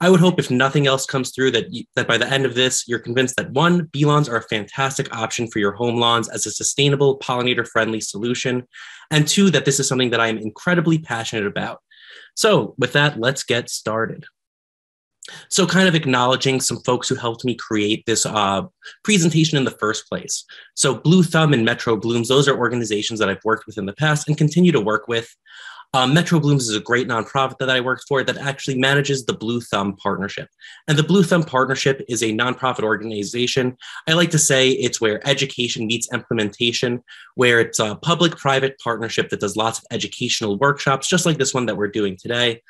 I would hope if nothing else comes through that you, that by the end of this, you're convinced that one, bee lawns are a fantastic option for your home lawns as a sustainable pollinator friendly solution, and two, that this is something that I am incredibly passionate about. So with that, let's get started. So, kind of acknowledging some folks who helped me create this uh, presentation in the first place. So, Blue Thumb and Metro Blooms, those are organizations that I've worked with in the past and continue to work with. Um, Metro Blooms is a great nonprofit that I worked for that actually manages the Blue Thumb Partnership. And the Blue Thumb Partnership is a nonprofit organization. I like to say it's where education meets implementation, where it's a public private partnership that does lots of educational workshops, just like this one that we're doing today.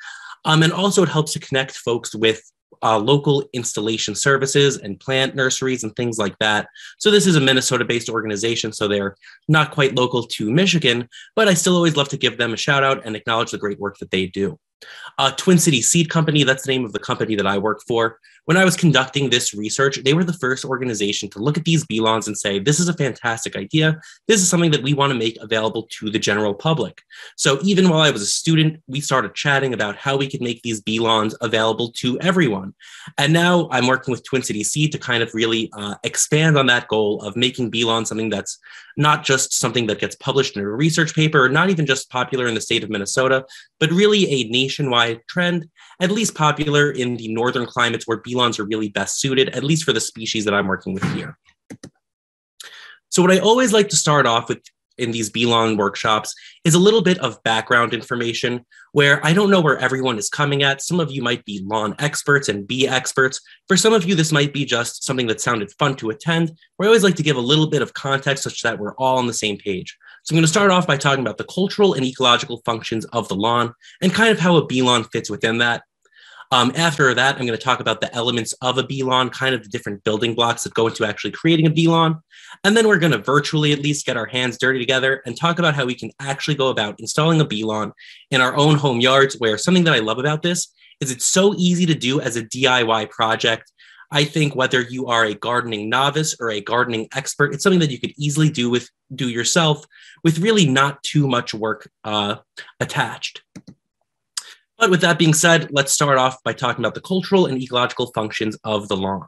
Um, and also, it helps to connect folks with uh, local installation services and plant nurseries and things like that. So this is a Minnesota based organization, so they're not quite local to Michigan, but I still always love to give them a shout out and acknowledge the great work that they do. Uh, Twin City Seed Company, that's the name of the company that I work for. When I was conducting this research, they were the first organization to look at these bee lawns and say, this is a fantastic idea. This is something that we want to make available to the general public. So even while I was a student, we started chatting about how we could make these bee lawns available to everyone. And now I'm working with Twin City Seed to kind of really uh, expand on that goal of making bee lawns something that's not just something that gets published in a research paper, not even just popular in the state of Minnesota, but really a nationwide trend, at least popular in the northern climates where bee lawns are really best suited, at least for the species that I'm working with here. So what I always like to start off with in these lawn workshops is a little bit of background information where I don't know where everyone is coming at. Some of you might be lawn experts and bee experts. For some of you, this might be just something that sounded fun to attend. I always like to give a little bit of context such that we're all on the same page. So I'm going to start off by talking about the cultural and ecological functions of the lawn and kind of how a bee lawn fits within that. Um, after that, I'm going to talk about the elements of a lawn, kind of the different building blocks that go into actually creating a lawn. And then we're going to virtually at least get our hands dirty together and talk about how we can actually go about installing a lawn in our own home yards, where something that I love about this is it's so easy to do as a DIY project. I think whether you are a gardening novice or a gardening expert, it's something that you could easily do with do yourself with really not too much work uh, attached. But with that being said, let's start off by talking about the cultural and ecological functions of the lawn.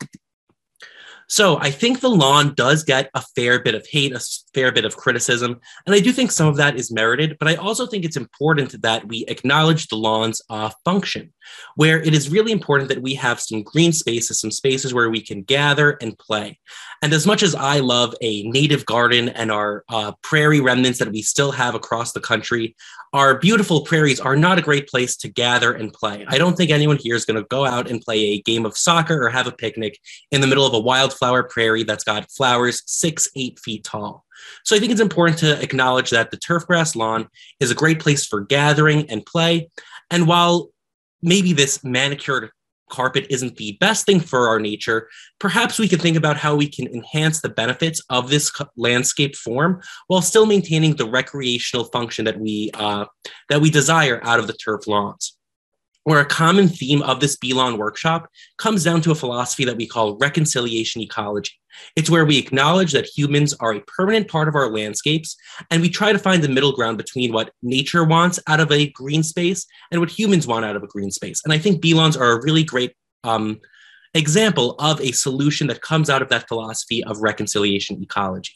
So I think the lawn does get a fair bit of hate, a fair bit of criticism, and I do think some of that is merited. But I also think it's important that we acknowledge the lawn's uh, function, where it is really important that we have some green spaces, some spaces where we can gather and play. And as much as I love a native garden and our uh, prairie remnants that we still have across the country, our beautiful prairies are not a great place to gather and play. I don't think anyone here is going to go out and play a game of soccer or have a picnic in the middle of a wildflower prairie that's got flowers six, eight feet tall. So I think it's important to acknowledge that the turfgrass lawn is a great place for gathering and play. And while maybe this manicured carpet isn't the best thing for our nature, perhaps we can think about how we can enhance the benefits of this landscape form while still maintaining the recreational function that we uh, that we desire out of the turf lawns where a common theme of this bee lawn workshop comes down to a philosophy that we call reconciliation ecology. It's where we acknowledge that humans are a permanent part of our landscapes, and we try to find the middle ground between what nature wants out of a green space and what humans want out of a green space. And I think bee lawns are a really great um, example of a solution that comes out of that philosophy of reconciliation ecology.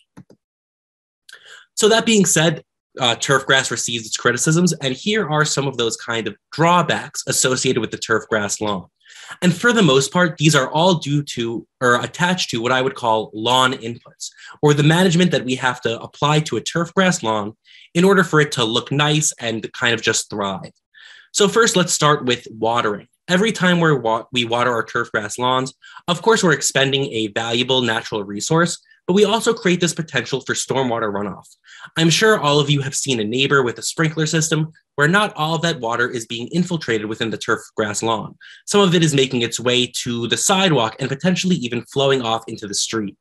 So, that being said, uh, turfgrass receives its criticisms, and here are some of those kind of drawbacks associated with the turfgrass lawn. And for the most part, these are all due to or attached to what I would call lawn inputs, or the management that we have to apply to a turfgrass lawn in order for it to look nice and kind of just thrive. So, first, let's start with watering. Every time we're wa- we water our turfgrass lawns, of course, we're expending a valuable natural resource, but we also create this potential for stormwater runoff. I'm sure all of you have seen a neighbor with a sprinkler system where not all of that water is being infiltrated within the turf grass lawn. Some of it is making its way to the sidewalk and potentially even flowing off into the street.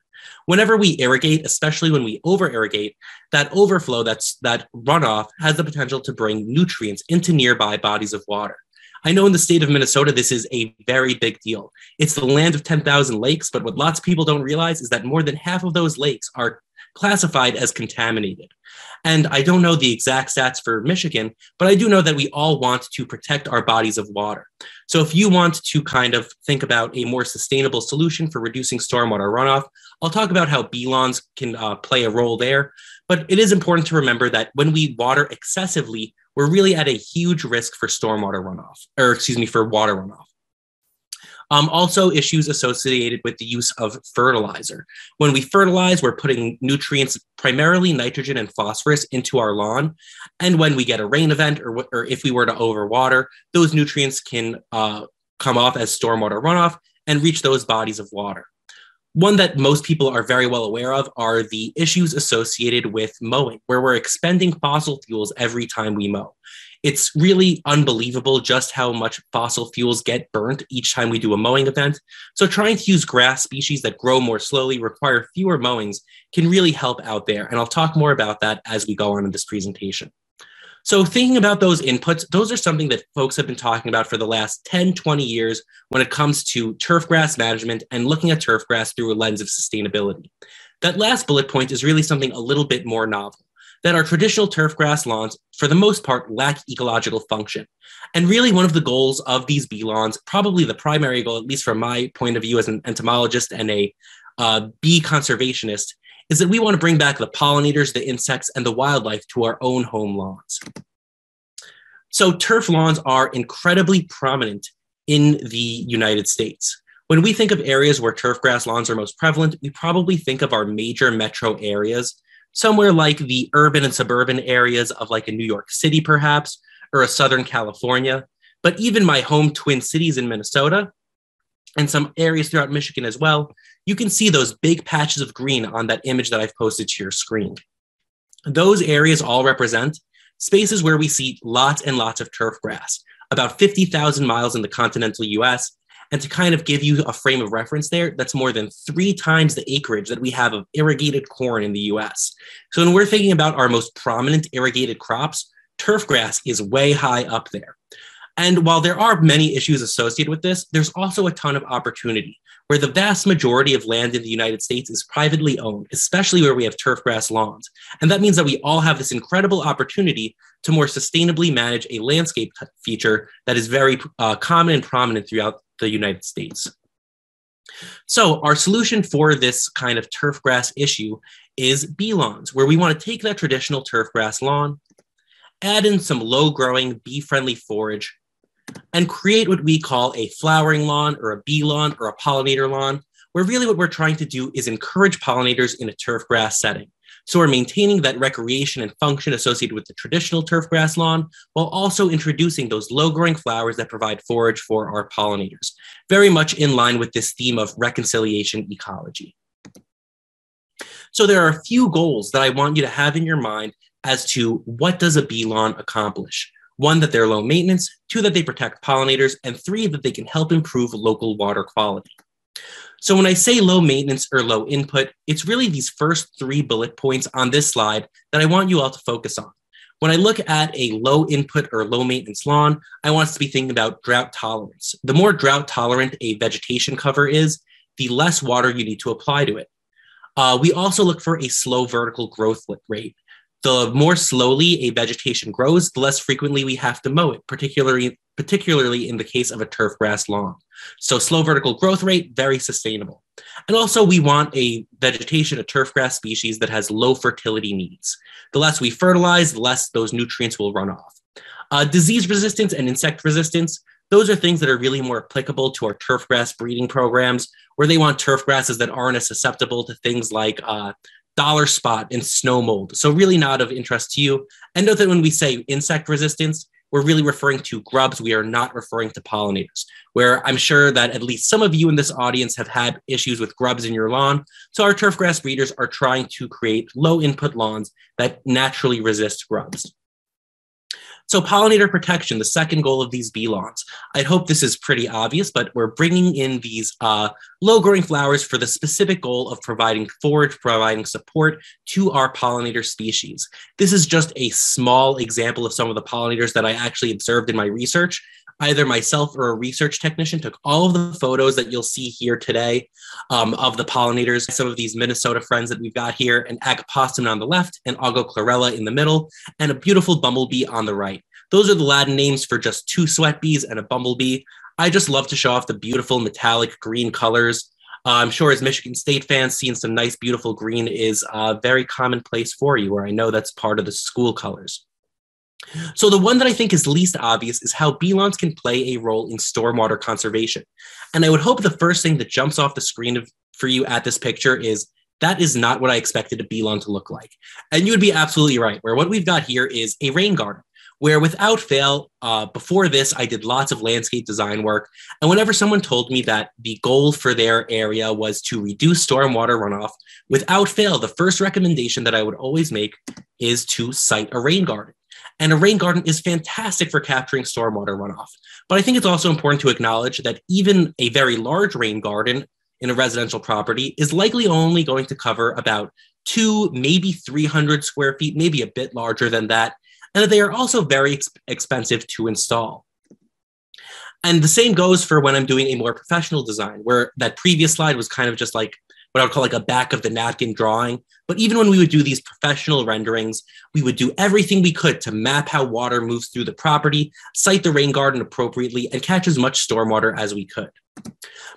Whenever we irrigate, especially when we over irrigate, that overflow, that's that runoff, has the potential to bring nutrients into nearby bodies of water. I know in the state of Minnesota, this is a very big deal. It's the land of 10,000 lakes, but what lots of people don't realize is that more than half of those lakes are classified as contaminated. And I don't know the exact stats for Michigan, but I do know that we all want to protect our bodies of water. So if you want to kind of think about a more sustainable solution for reducing stormwater runoff, I'll talk about how bee lawns can uh, play a role there. But it is important to remember that when we water excessively, we're really at a huge risk for stormwater runoff, or excuse me, for water runoff. Um, also, issues associated with the use of fertilizer. When we fertilize, we're putting nutrients, primarily nitrogen and phosphorus, into our lawn. And when we get a rain event, or, or if we were to overwater, those nutrients can uh, come off as stormwater runoff and reach those bodies of water. One that most people are very well aware of are the issues associated with mowing, where we're expending fossil fuels every time we mow it's really unbelievable just how much fossil fuels get burnt each time we do a mowing event. So, trying to use grass species that grow more slowly, require fewer mowings, can really help out there. And I'll talk more about that as we go on in this presentation. So, thinking about those inputs, those are something that folks have been talking about for the last 10, 20 years when it comes to turf grass management and looking at turf grass through a lens of sustainability. That last bullet point is really something a little bit more novel that our traditional turf grass lawns, for the most part, lack ecological function. And really, one of the goals of these bee lawns, probably the primary goal, at least from my point of view as an entomologist and a uh, bee conservationist, is that we want to bring back the pollinators, the insects, and the wildlife to our own home lawns. So, turf lawns are incredibly prominent in the United States. When we think of areas where turf grass lawns are most prevalent, we probably think of our major metro areas somewhere like the urban and suburban areas of like a New York City, perhaps, or a Southern California. But even my home twin cities in Minnesota and some areas throughout Michigan as well, you can see those big patches of green on that image that I've posted to your screen. Those areas all represent spaces where we see lots and lots of turf grass, about 50,000 miles in the continental US and to kind of give you a frame of reference there, that's more than three times the acreage that we have of irrigated corn in the US. So when we're thinking about our most prominent irrigated crops, turf grass is way high up there. And while there are many issues associated with this, there's also a ton of opportunity where the vast majority of land in the United States is privately owned, especially where we have turf grass lawns. And that means that we all have this incredible opportunity to more sustainably manage a landscape feature that is very uh, common and prominent throughout the United States. So, our solution for this kind of turf grass issue is bee lawns, where we want to take that traditional turf grass lawn, add in some low growing, bee friendly forage, and create what we call a flowering lawn or a bee lawn or a pollinator lawn, where really what we're trying to do is encourage pollinators in a turf grass setting. So we're maintaining that recreation and function associated with the traditional turf grass lawn while also introducing those low growing flowers that provide forage for our pollinators, very much in line with this theme of reconciliation ecology. So there are a few goals that I want you to have in your mind as to what does a bee lawn accomplish? One, that they're low maintenance, two, that they protect pollinators, and three, that they can help improve local water quality. So when I say low maintenance or low input, it's really these first three bullet points on this slide that I want you all to focus on. When I look at a low input or low maintenance lawn, I want us to be thinking about drought tolerance. The more drought tolerant a vegetation cover is, the less water you need to apply to it. Uh, we also look for a slow vertical growth rate the more slowly a vegetation grows, the less frequently we have to mow it, particularly, particularly in the case of a turf grass lawn. So slow vertical growth rate, very sustainable. And also we want a vegetation, a turf grass species that has low fertility needs. The less we fertilize, the less those nutrients will run off. Uh, disease resistance and insect resistance, those are things that are really more applicable to our turf grass breeding programs, where they want turf grasses that aren't as susceptible to things like uh, dollar spot and snow mold. So really not of interest to you. And note that when we say insect resistance, we're really referring to grubs. We are not referring to pollinators, where I'm sure that at least some of you in this audience have had issues with grubs in your lawn. So our turf grass breeders are trying to create low input lawns that naturally resist grubs. So pollinator protection, the second goal of these bee lawns. I hope this is pretty obvious, but we're bringing in these uh, low growing flowers for the specific goal of providing forage, providing support to our pollinator species. This is just a small example of some of the pollinators that I actually observed in my research. Either myself or a research technician took all of the photos that you'll see here today um, of the pollinators, some of these Minnesota friends that we've got here, an agapostemon on the left, an Augochlorella in the middle, and a beautiful bumblebee on the right. Those are the Latin names for just two sweat bees and a bumblebee. I just love to show off the beautiful metallic green colors. Uh, I'm sure as Michigan State fans, seeing some nice, beautiful green is very commonplace for you, or I know that's part of the school colors. So the one that I think is least obvious is how bee lawns can play a role in stormwater conservation. And I would hope the first thing that jumps off the screen of, for you at this picture is that is not what I expected a bee lawn to look like. And you would be absolutely right, where what we've got here is a rain garden where without fail, uh, before this, I did lots of landscape design work. And whenever someone told me that the goal for their area was to reduce stormwater runoff, without fail, the first recommendation that I would always make is to site a rain garden. And a rain garden is fantastic for capturing stormwater runoff. But I think it's also important to acknowledge that even a very large rain garden in a residential property is likely only going to cover about two, maybe 300 square feet, maybe a bit larger than that and that they are also very ex- expensive to install. And the same goes for when I'm doing a more professional design, where that previous slide was kind of just like what I would call like a back of the napkin drawing. But even when we would do these professional renderings, we would do everything we could to map how water moves through the property, site the rain garden appropriately, and catch as much stormwater as we could.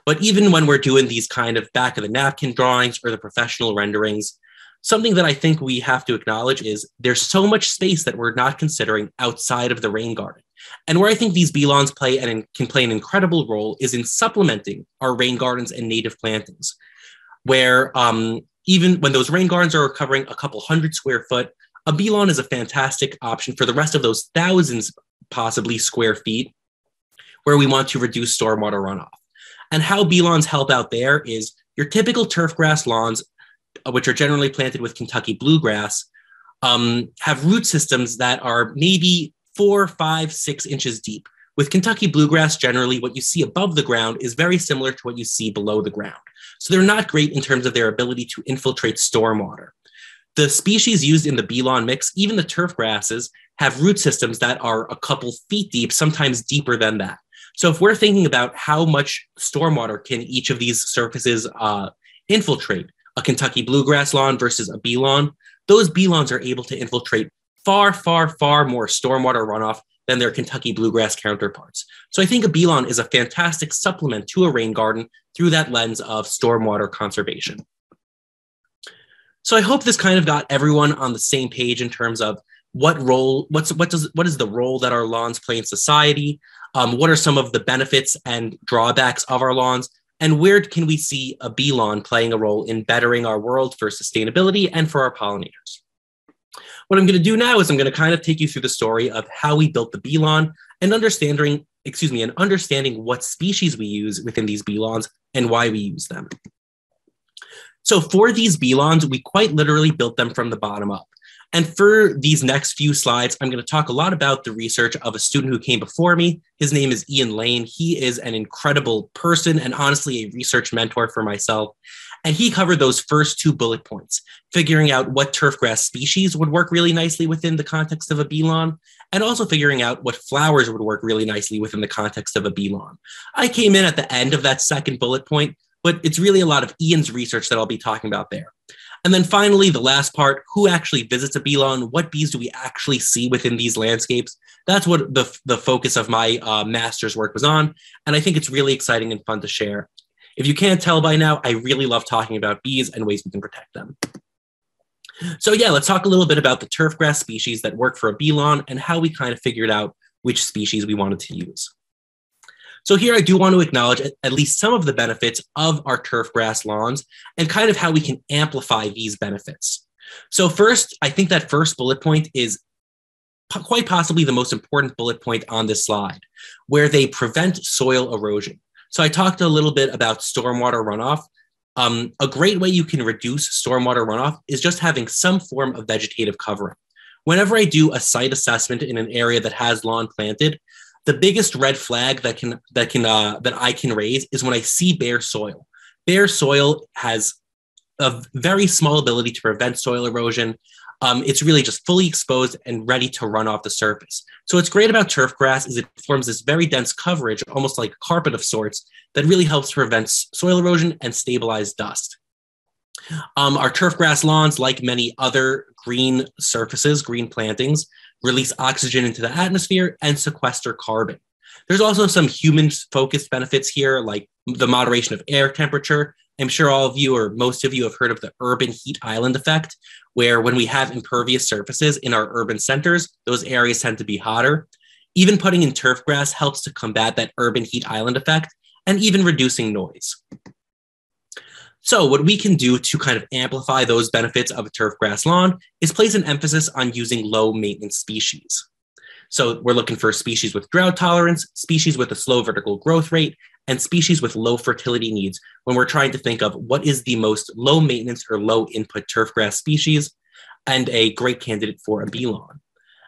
But even when we're doing these kind of back of the napkin drawings or the professional renderings, something that I think we have to acknowledge is there's so much space that we're not considering outside of the rain garden. And where I think these bee lawns play and can play an incredible role is in supplementing our rain gardens and native plantings, where um, even when those rain gardens are covering a couple hundred square foot, a bee lawn is a fantastic option for the rest of those thousands, possibly square feet, where we want to reduce stormwater runoff. And how bee lawns help out there is your typical turf grass lawns uh, which are generally planted with Kentucky bluegrass, um, have root systems that are maybe four, five, six inches deep. With Kentucky bluegrass, generally, what you see above the ground is very similar to what you see below the ground. So they're not great in terms of their ability to infiltrate stormwater. The species used in the bee lawn mix, even the turf grasses, have root systems that are a couple feet deep, sometimes deeper than that. So if we're thinking about how much stormwater can each of these surfaces uh, infiltrate, a Kentucky bluegrass lawn versus a bee lawn, those bee lawns are able to infiltrate far, far, far more stormwater runoff than their Kentucky bluegrass counterparts. So I think a bee lawn is a fantastic supplement to a rain garden through that lens of stormwater conservation. So I hope this kind of got everyone on the same page in terms of what role, what's what does what is the role that our lawns play in society? Um, what are some of the benefits and drawbacks of our lawns? And where can we see a bee lawn playing a role in bettering our world for sustainability and for our pollinators? What I'm going to do now is I'm going to kind of take you through the story of how we built the bee lawn and understanding, excuse me, and understanding what species we use within these bee lawns and why we use them. So for these bee lawns, we quite literally built them from the bottom up. And for these next few slides, I'm going to talk a lot about the research of a student who came before me. His name is Ian Lane. He is an incredible person and honestly a research mentor for myself. And he covered those first two bullet points, figuring out what turfgrass species would work really nicely within the context of a bee lawn, and also figuring out what flowers would work really nicely within the context of a bee lawn. I came in at the end of that second bullet point, but it's really a lot of Ian's research that I'll be talking about there. And then finally, the last part who actually visits a bee lawn? What bees do we actually see within these landscapes? That's what the, the focus of my uh, master's work was on. And I think it's really exciting and fun to share. If you can't tell by now, I really love talking about bees and ways we can protect them. So, yeah, let's talk a little bit about the turfgrass species that work for a bee lawn and how we kind of figured out which species we wanted to use. So here I do want to acknowledge at least some of the benefits of our turf grass lawns and kind of how we can amplify these benefits. So first, I think that first bullet point is quite possibly the most important bullet point on this slide, where they prevent soil erosion. So I talked a little bit about stormwater runoff. Um, a great way you can reduce stormwater runoff is just having some form of vegetative covering. Whenever I do a site assessment in an area that has lawn planted, the biggest red flag that can that can uh, that I can raise is when I see bare soil. Bare soil has a very small ability to prevent soil erosion. um, it's really just fully exposed and ready to run off the surface. So what's great about turf grass is it forms this very dense coverage, almost like a carpet of sorts, that really helps prevent soil erosion and stabilize dust. Um, our turf grass lawns, like many other green surfaces, green plantings, release oxygen into the atmosphere and sequester carbon. There's also some human focused benefits here, like the moderation of air temperature. I'm sure all of you or most of you have heard of the urban heat island effect, where when we have impervious surfaces in our urban centers, those areas tend to be hotter. Even putting in turf grass helps to combat that urban heat island effect and even reducing noise. So, what we can do to kind of amplify those benefits of a turf grass lawn is place an emphasis on using low maintenance species. So, we're looking for species with drought tolerance, species with a slow vertical growth rate, and species with low fertility needs when we're trying to think of what is the most low maintenance or low input turf grass species and a great candidate for a bee lawn.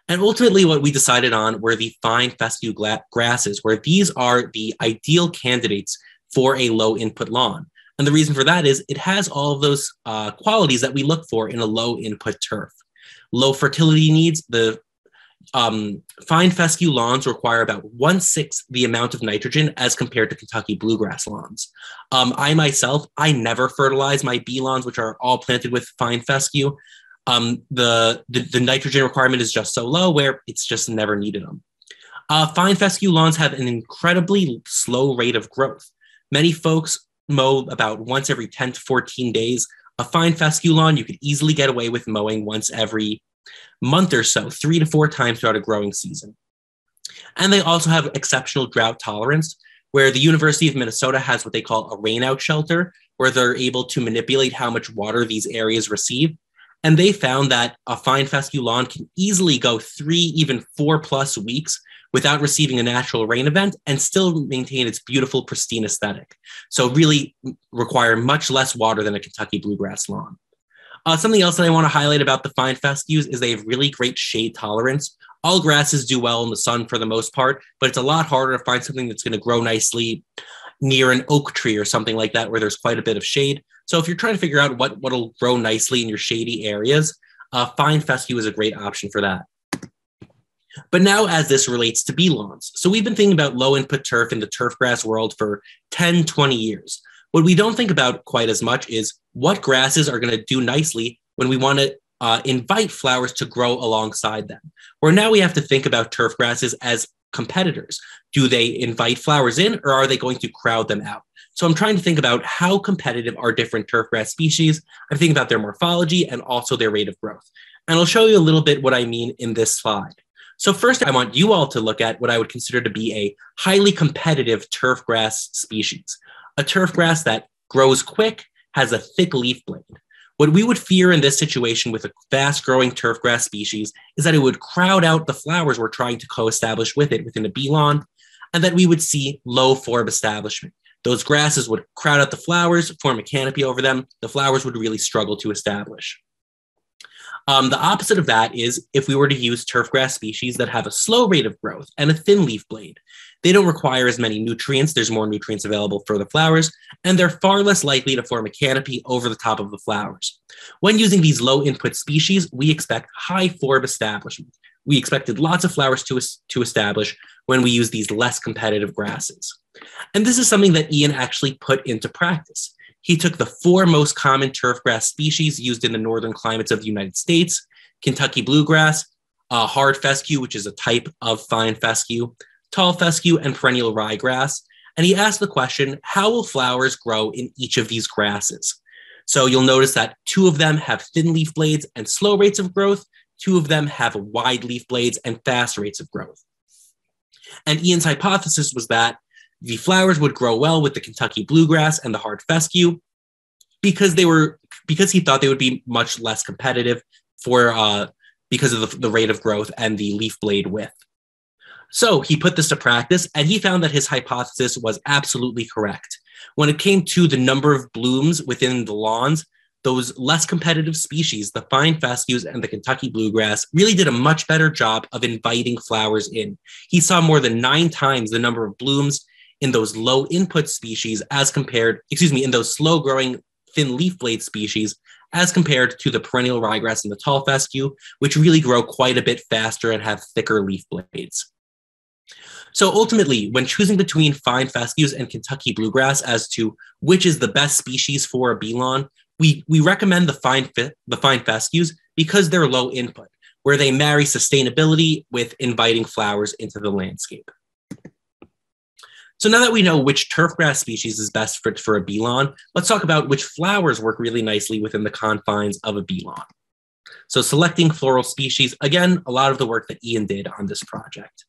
And ultimately, what we decided on were the fine fescue grasses, where these are the ideal candidates for a low input lawn. And the reason for that is it has all of those uh, qualities that we look for in a low input turf. Low fertility needs, the um, fine fescue lawns require about one sixth the amount of nitrogen as compared to Kentucky bluegrass lawns. Um, I myself, I never fertilize my bee lawns, which are all planted with fine fescue. Um, the, the, the nitrogen requirement is just so low where it's just never needed them. Uh, fine fescue lawns have an incredibly slow rate of growth. Many folks mow about once every 10 to 14 days. A fine fescue lawn, you could easily get away with mowing once every month or so, three to four times throughout a growing season. And they also have exceptional drought tolerance, where the University of Minnesota has what they call a rainout shelter, where they're able to manipulate how much water these areas receive. And they found that a fine fescue lawn can easily go three, even four plus weeks without receiving a natural rain event and still maintain its beautiful, pristine aesthetic. So, really require much less water than a Kentucky bluegrass lawn. Uh, something else that I want to highlight about the fine fescues is they have really great shade tolerance. All grasses do well in the sun for the most part, but it's a lot harder to find something that's going to grow nicely near an oak tree or something like that where there's quite a bit of shade. So if you're trying to figure out what what'll grow nicely in your shady areas, uh, fine fescue is a great option for that. But now, as this relates to bee lawns, so we've been thinking about low input turf in the turf grass world for 10, 20 years. What we don't think about quite as much is what grasses are going to do nicely when we want to uh, invite flowers to grow alongside them. Where now we have to think about turf grasses as competitors. Do they invite flowers in or are they going to crowd them out? So I'm trying to think about how competitive are different turf grass species. I'm thinking about their morphology and also their rate of growth. And I'll show you a little bit what I mean in this slide. So first, I want you all to look at what I would consider to be a highly competitive turf grass species, a turf grass that grows quick, has a thick leaf blade. What we would fear in this situation with a fast growing turf grass species is that it would crowd out the flowers we're trying to co-establish with it within a bee lawn, and that we would see low forb establishment. Those grasses would crowd out the flowers, form a canopy over them. The flowers would really struggle to establish. Um, the opposite of that is if we were to use turfgrass species that have a slow rate of growth and a thin leaf blade. They don't require as many nutrients. There's more nutrients available for the flowers, and they're far less likely to form a canopy over the top of the flowers. When using these low input species, we expect high forb establishment. We expected lots of flowers to, to establish when we use these less competitive grasses. And this is something that Ian actually put into practice. He took the four most common turfgrass species used in the northern climates of the United States Kentucky bluegrass, uh, hard fescue, which is a type of fine fescue, tall fescue, and perennial ryegrass. And he asked the question how will flowers grow in each of these grasses? So you'll notice that two of them have thin leaf blades and slow rates of growth, two of them have wide leaf blades and fast rates of growth. And Ian's hypothesis was that the flowers would grow well with the Kentucky bluegrass and the hard fescue because they were because he thought they would be much less competitive for uh, because of the, the rate of growth and the leaf blade width. So he put this to practice and he found that his hypothesis was absolutely correct. When it came to the number of blooms within the lawns, those less competitive species, the fine fescues and the Kentucky bluegrass, really did a much better job of inviting flowers in. He saw more than nine times the number of blooms in those low input species as compared, excuse me, in those slow growing thin leaf blade species as compared to the perennial ryegrass and the tall fescue, which really grow quite a bit faster and have thicker leaf blades. So ultimately, when choosing between fine fescues and Kentucky bluegrass as to which is the best species for a bee lawn, we, we recommend the fine, the fine fescues because they're low input, where they marry sustainability with inviting flowers into the landscape. So now that we know which turfgrass species is best fit for a bee lawn, let's talk about which flowers work really nicely within the confines of a bee lawn. So selecting floral species, again, a lot of the work that Ian did on this project.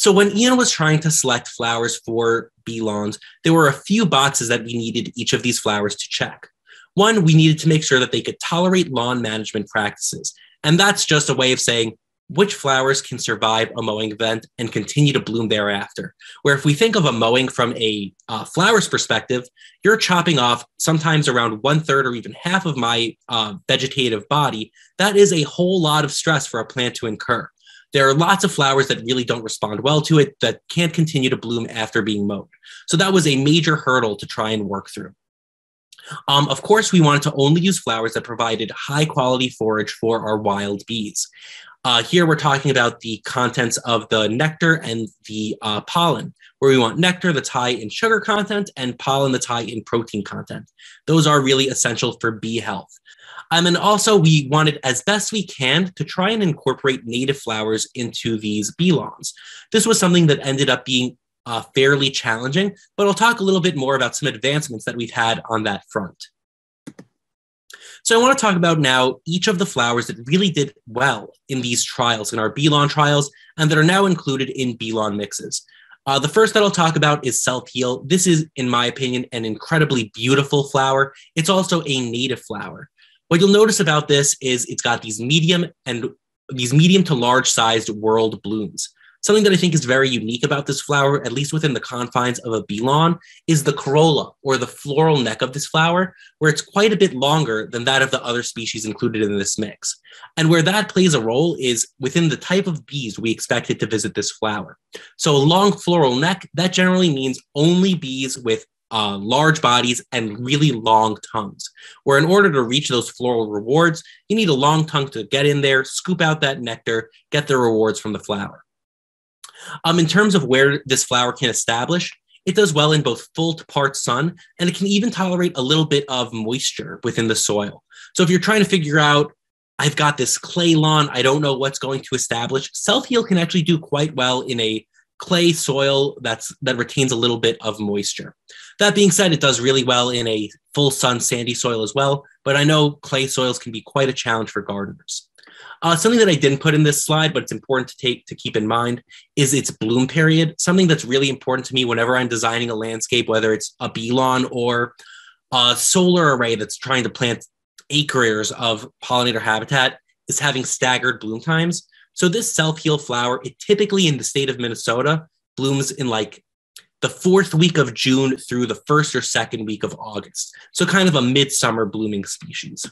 So when Ian was trying to select flowers for bee lawns, there were a few boxes that we needed each of these flowers to check. One, we needed to make sure that they could tolerate lawn management practices. And that's just a way of saying, which flowers can survive a mowing event and continue to bloom thereafter. Where if we think of a mowing from a uh, flowers perspective, you're chopping off sometimes around one third or even half of my uh, vegetative body. That is a whole lot of stress for a plant to incur. There are lots of flowers that really don't respond well to it that can't continue to bloom after being mowed. So that was a major hurdle to try and work through. Um, of course, we wanted to only use flowers that provided high quality forage for our wild bees. Uh, here we're talking about the contents of the nectar and the uh, pollen, where we want nectar that's high in sugar content and pollen that's high in protein content. Those are really essential for bee health. Um, and also, we wanted as best we can to try and incorporate native flowers into these bee lawns. This was something that ended up being uh, fairly challenging, but I'll talk a little bit more about some advancements that we've had on that front. So I want to talk about now each of the flowers that really did well in these trials, in our bee lawn trials, and that are now included in bee lawn mixes. Uh, the first that I'll talk about is Self Heal. This is, in my opinion, an incredibly beautiful flower. It's also a native flower. What you'll notice about this is it's got these medium and these medium to large sized whorled blooms. Something that I think is very unique about this flower, at least within the confines of a bee lawn, is the corolla or the floral neck of this flower, where it's quite a bit longer than that of the other species included in this mix. And where that plays a role is within the type of bees we expected to visit this flower. So, a long floral neck, that generally means only bees with uh, large bodies and really long tongues. Where in order to reach those floral rewards, you need a long tongue to get in there, scoop out that nectar, get the rewards from the flower. Um, in terms of where this flower can establish, it does well in both full to part sun, and it can even tolerate a little bit of moisture within the soil. So if you're trying to figure out, I've got this clay lawn, I don't know what's going to establish, self heal can actually do quite well in a clay soil that's that retains a little bit of moisture. That being said, it does really well in a full sun sandy soil as well, but I know clay soils can be quite a challenge for gardeners. Uh, something that I didn't put in this slide, but it's important to take to keep in mind is its bloom period. Something that's really important to me whenever I'm designing a landscape, whether it's a bee lawn or a solar array that's trying to plant acres of pollinator habitat, is having staggered bloom times. So this self-heal flower, it typically in the state of Minnesota blooms in like the fourth week of June through the first or second week of August. So kind of a midsummer blooming species.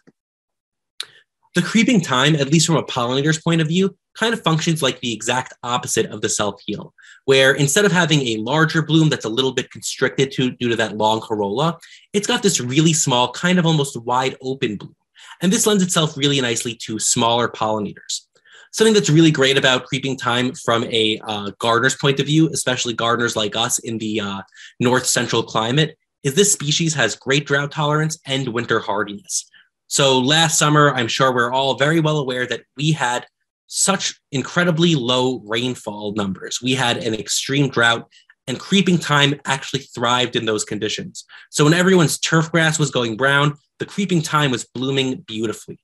The creeping thyme, at least from a pollinator's point of view, kind of functions like the exact opposite of the self heal, where instead of having a larger bloom that's a little bit constricted to, due to that long corolla, it's got this really small, kind of almost wide open bloom. And this lends itself really nicely to smaller pollinators. Something that's really great about creeping thyme from a uh, gardener's point of view, especially gardeners like us in the uh, north central climate, is this species has great drought tolerance and winter hardiness. So last summer, I'm sure we're all very well aware that we had such incredibly low rainfall numbers. We had an extreme drought, and creeping thyme actually thrived in those conditions. So when everyone's turf grass was going brown, the creeping thyme was blooming beautifully.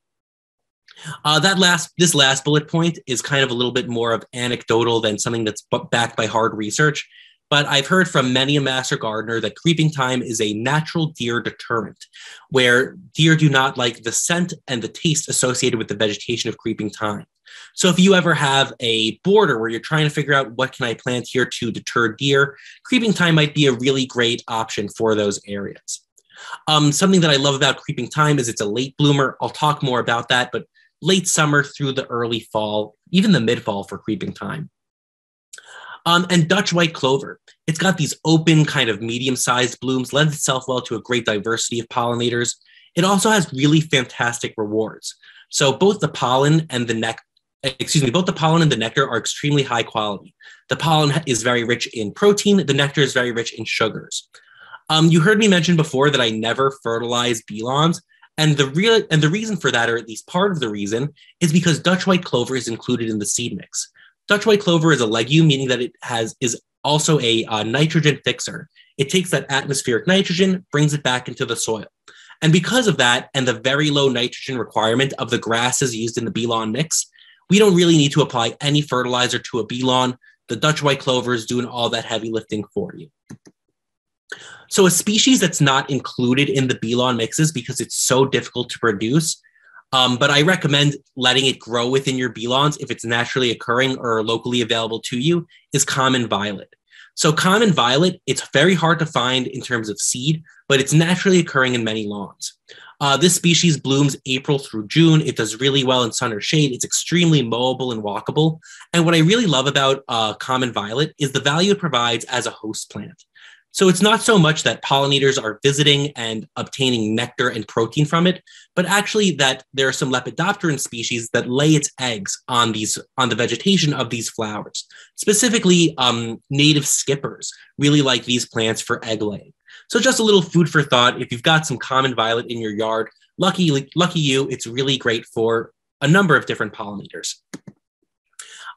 Uh, that last, this last bullet point is kind of a little bit more of anecdotal than something that's backed by hard research. But I've heard from many a master gardener that creeping thyme is a natural deer deterrent, where deer do not like the scent and the taste associated with the vegetation of creeping thyme. So if you ever have a border where you're trying to figure out what can I plant here to deter deer, creeping thyme might be a really great option for those areas. Um, something that I love about creeping thyme is it's a late bloomer. I'll talk more about that, but late summer through the early fall, even the mid fall for creeping thyme. Um, and Dutch white clover. It's got these open, kind of medium sized blooms, lends itself well to a great diversity of pollinators. it also has really fantastic rewards. So both the pollen and the nectar, excuse me, both the pollen and the nectar are extremely high quality. The pollen is very rich in protein, the nectar is very rich in sugars. Um, you heard me mention before that I never fertilize bee lawns, and the real and the reason for that, or at least part of the reason, is because Dutch white clover is included in the seed mix. Dutch white clover is a legume, meaning that it has is also a uh, nitrogen fixer. It takes that atmospheric nitrogen, brings it back into the soil. And because of that, and the very low nitrogen requirement of the grasses used in the bee lawn mix, we don't really need to apply any fertilizer to a bee lawn. The Dutch white clover is doing all that heavy lifting for you. So, a species that's not included in the bee lawn mixes because it's so difficult to produce, um, but I recommend letting it grow within your bee lawns if it's naturally occurring or locally available to you, is common violet. So, common violet, it's very hard to find in terms of seed, but it's naturally occurring in many lawns. Uh, this species blooms April through June. It does really well in sun or shade. It's extremely mowable and walkable. And what I really love about uh, common violet is the value it provides as a host plant. So it's not so much that pollinators are visiting and obtaining nectar and protein from it, but actually that there are some lepidopteran species that lay its eggs on these on the vegetation of these flowers. Specifically, um, native skippers really like these plants for egg laying. So just a little food for thought. If you've got some common violet in your yard, lucky lucky you, it's really great for a number of different pollinators.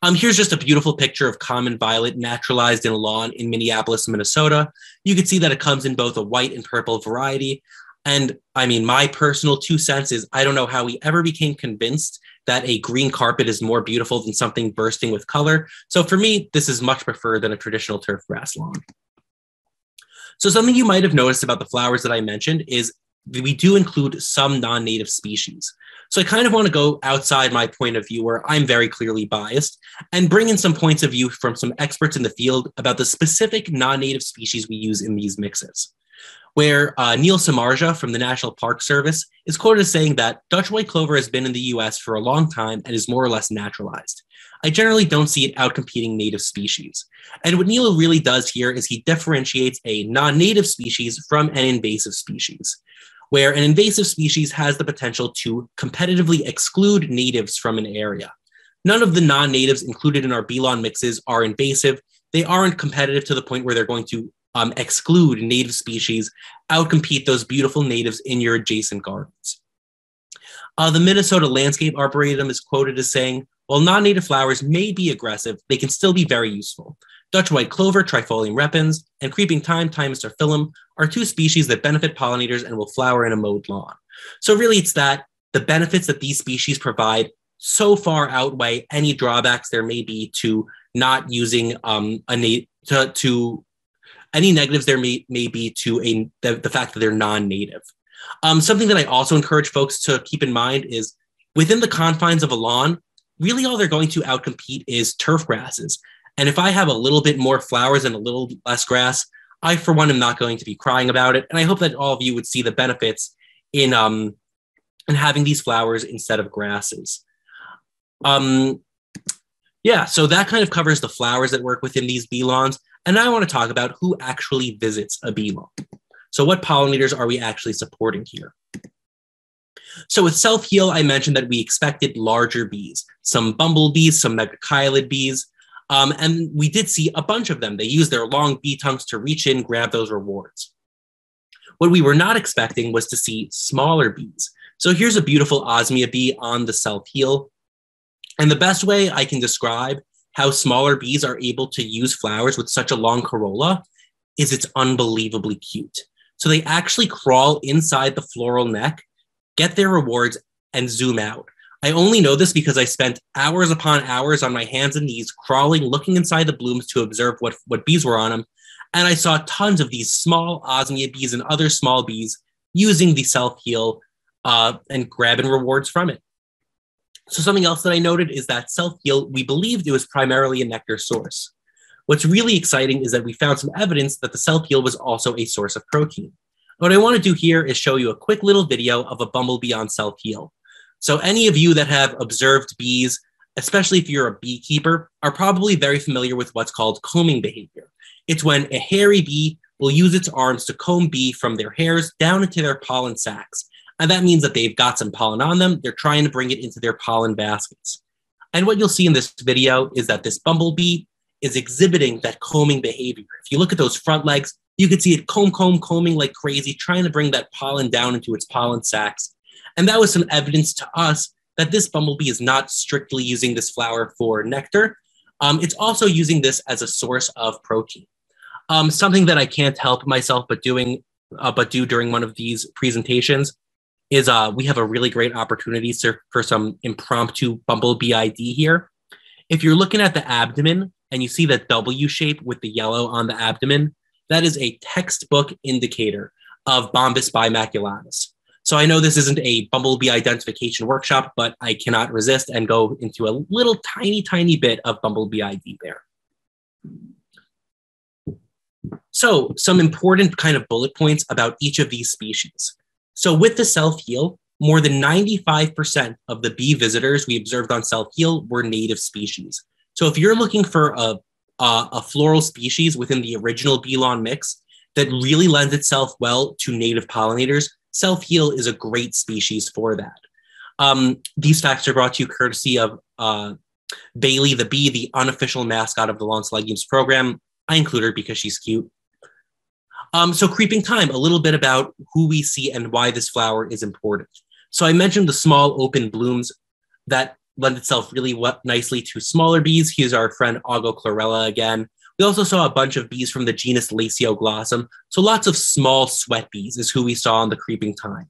Um, here's just a beautiful picture of common violet naturalized in a lawn in Minneapolis, Minnesota. You can see that it comes in both a white and purple variety. And I mean, my personal two cents is I don't know how we ever became convinced that a green carpet is more beautiful than something bursting with color. So for me, this is much preferred than a traditional turf grass lawn. So something you might have noticed about the flowers that I mentioned is we do include some non-native species. So I kind of want to go outside my point of view where I'm very clearly biased and bring in some points of view from some experts in the field about the specific non-native species we use in these mixes. Where uh, Neil Samardzija from the National Park Service is quoted as saying that Dutch white clover has been in the US for a long time and is more or less naturalized. I generally don't see it outcompeting native species. And what Neil really does here is he differentiates a non native species from an invasive species where an invasive species has the potential to competitively exclude natives from an area. None of the non natives included in our bee lawn mixes are invasive. They aren't competitive to the point where they're going to um, exclude native species, outcompete those beautiful natives in your adjacent gardens. Uh, the Minnesota Landscape Arboretum is quoted as saying, while non native flowers may be aggressive, they can still be very useful. Dutch white clover, Trifolium repens, and creeping thyme, Thymus staphylium, are two species that benefit pollinators and will flower in a mowed lawn. So really it's that the benefits that these species provide so far outweigh any drawbacks there may be to not using um, a na- to, to any negatives there may, may be to a the, the fact that they're non-native. Um, something that I also encourage folks to keep in mind is within the confines of a lawn, really all they're going to outcompete is turf grasses. And if I have a little bit more flowers and a little less grass, I, for one, am not going to be crying about it. And I hope that all of you would see the benefits in, um, in having these flowers instead of grasses. Um, yeah, so that kind of covers the flowers that work within these bee lawns. And I want to talk about who actually visits a bee lawn. So, what pollinators are we actually supporting here? So, with self heal, I mentioned that we expected larger bees, some bumblebees, some megachilid bees. Um, and we did see a bunch of them. They used their long bee tongues to reach in, grab those rewards. What we were not expecting was to see smaller bees. So here's a beautiful osmia bee on the self heal. And the best way I can describe how smaller bees are able to use flowers with such a long corolla is it's unbelievably cute. So they actually crawl inside the floral neck, get their rewards, and zoom out. I only know this because I spent hours upon hours on my hands and knees crawling, looking inside the blooms to observe what, what bees were on them. And I saw tons of these small osmia bees and other small bees using the self heal uh, and grabbing rewards from it. So, something else that I noted is that self heal, we believed it was primarily a nectar source. What's really exciting is that we found some evidence that the self heal was also a source of protein. What I want to do here is show you a quick little video of a bumblebee on self heal. So, any of you that have observed bees, especially if you're a beekeeper, are probably very familiar with what's called combing behavior. It's when a hairy bee will use its arms to comb bee from their hairs down into their pollen sacs. And that means that they've got some pollen on them. They're trying to bring it into their pollen baskets. And what you'll see in this video is that this bumblebee is exhibiting that combing behavior. If you look at those front legs, you can see it comb, comb, combing like crazy, trying to bring that pollen down into its pollen sacs. And that was some evidence to us that this bumblebee is not strictly using this flower for nectar. Um, it's also using this as a source of protein. Um, something that I can't help myself but doing, uh, but do during one of these presentations is uh, we have a really great opportunity for some impromptu bumblebee ID here. If you're looking at the abdomen and you see that W shape with the yellow on the abdomen, that is a textbook indicator of Bombus bimaculatus. So I know this isn't a bumblebee identification workshop, but I cannot resist and go into a little tiny, tiny bit of bumblebee ID there. So some important kind of bullet points about each of these species. So with the self-heal, more than 95% of the bee visitors we observed on self-heal were native species. So if you're looking for a, a, a floral species within the original bee lawn mix that really lends itself well to native pollinators, self-heal is a great species for that. Um, these facts are brought to you courtesy of uh, Bailey the bee, the unofficial mascot of the Lawn Legumes program. I include her because she's cute. Um, so creeping thyme, a little bit about who we see and why this flower is important. So I mentioned the small open blooms that lend itself really nicely to smaller bees. Here's our friend Augochlorella again. We also saw a bunch of bees from the genus Lasioglossum. So lots of small sweat bees is who we saw in the creeping thyme.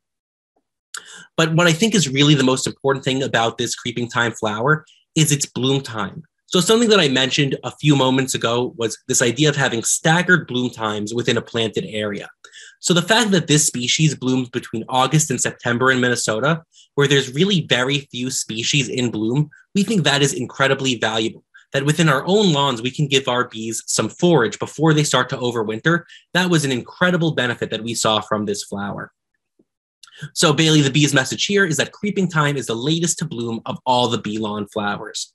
But what I think is really the most important thing about this creeping thyme flower is its bloom time. So something that I mentioned a few moments ago was this idea of having staggered bloom times within a planted area. So the fact that this species blooms between August and September in Minnesota, where there's really very few species in bloom, we think that is incredibly valuable. That within our own lawns, we can give our bees some forage before they start to overwinter. That was an incredible benefit that we saw from this flower. So Bailey the bee's message here is that creeping thyme is the latest to bloom of all the bee lawn flowers.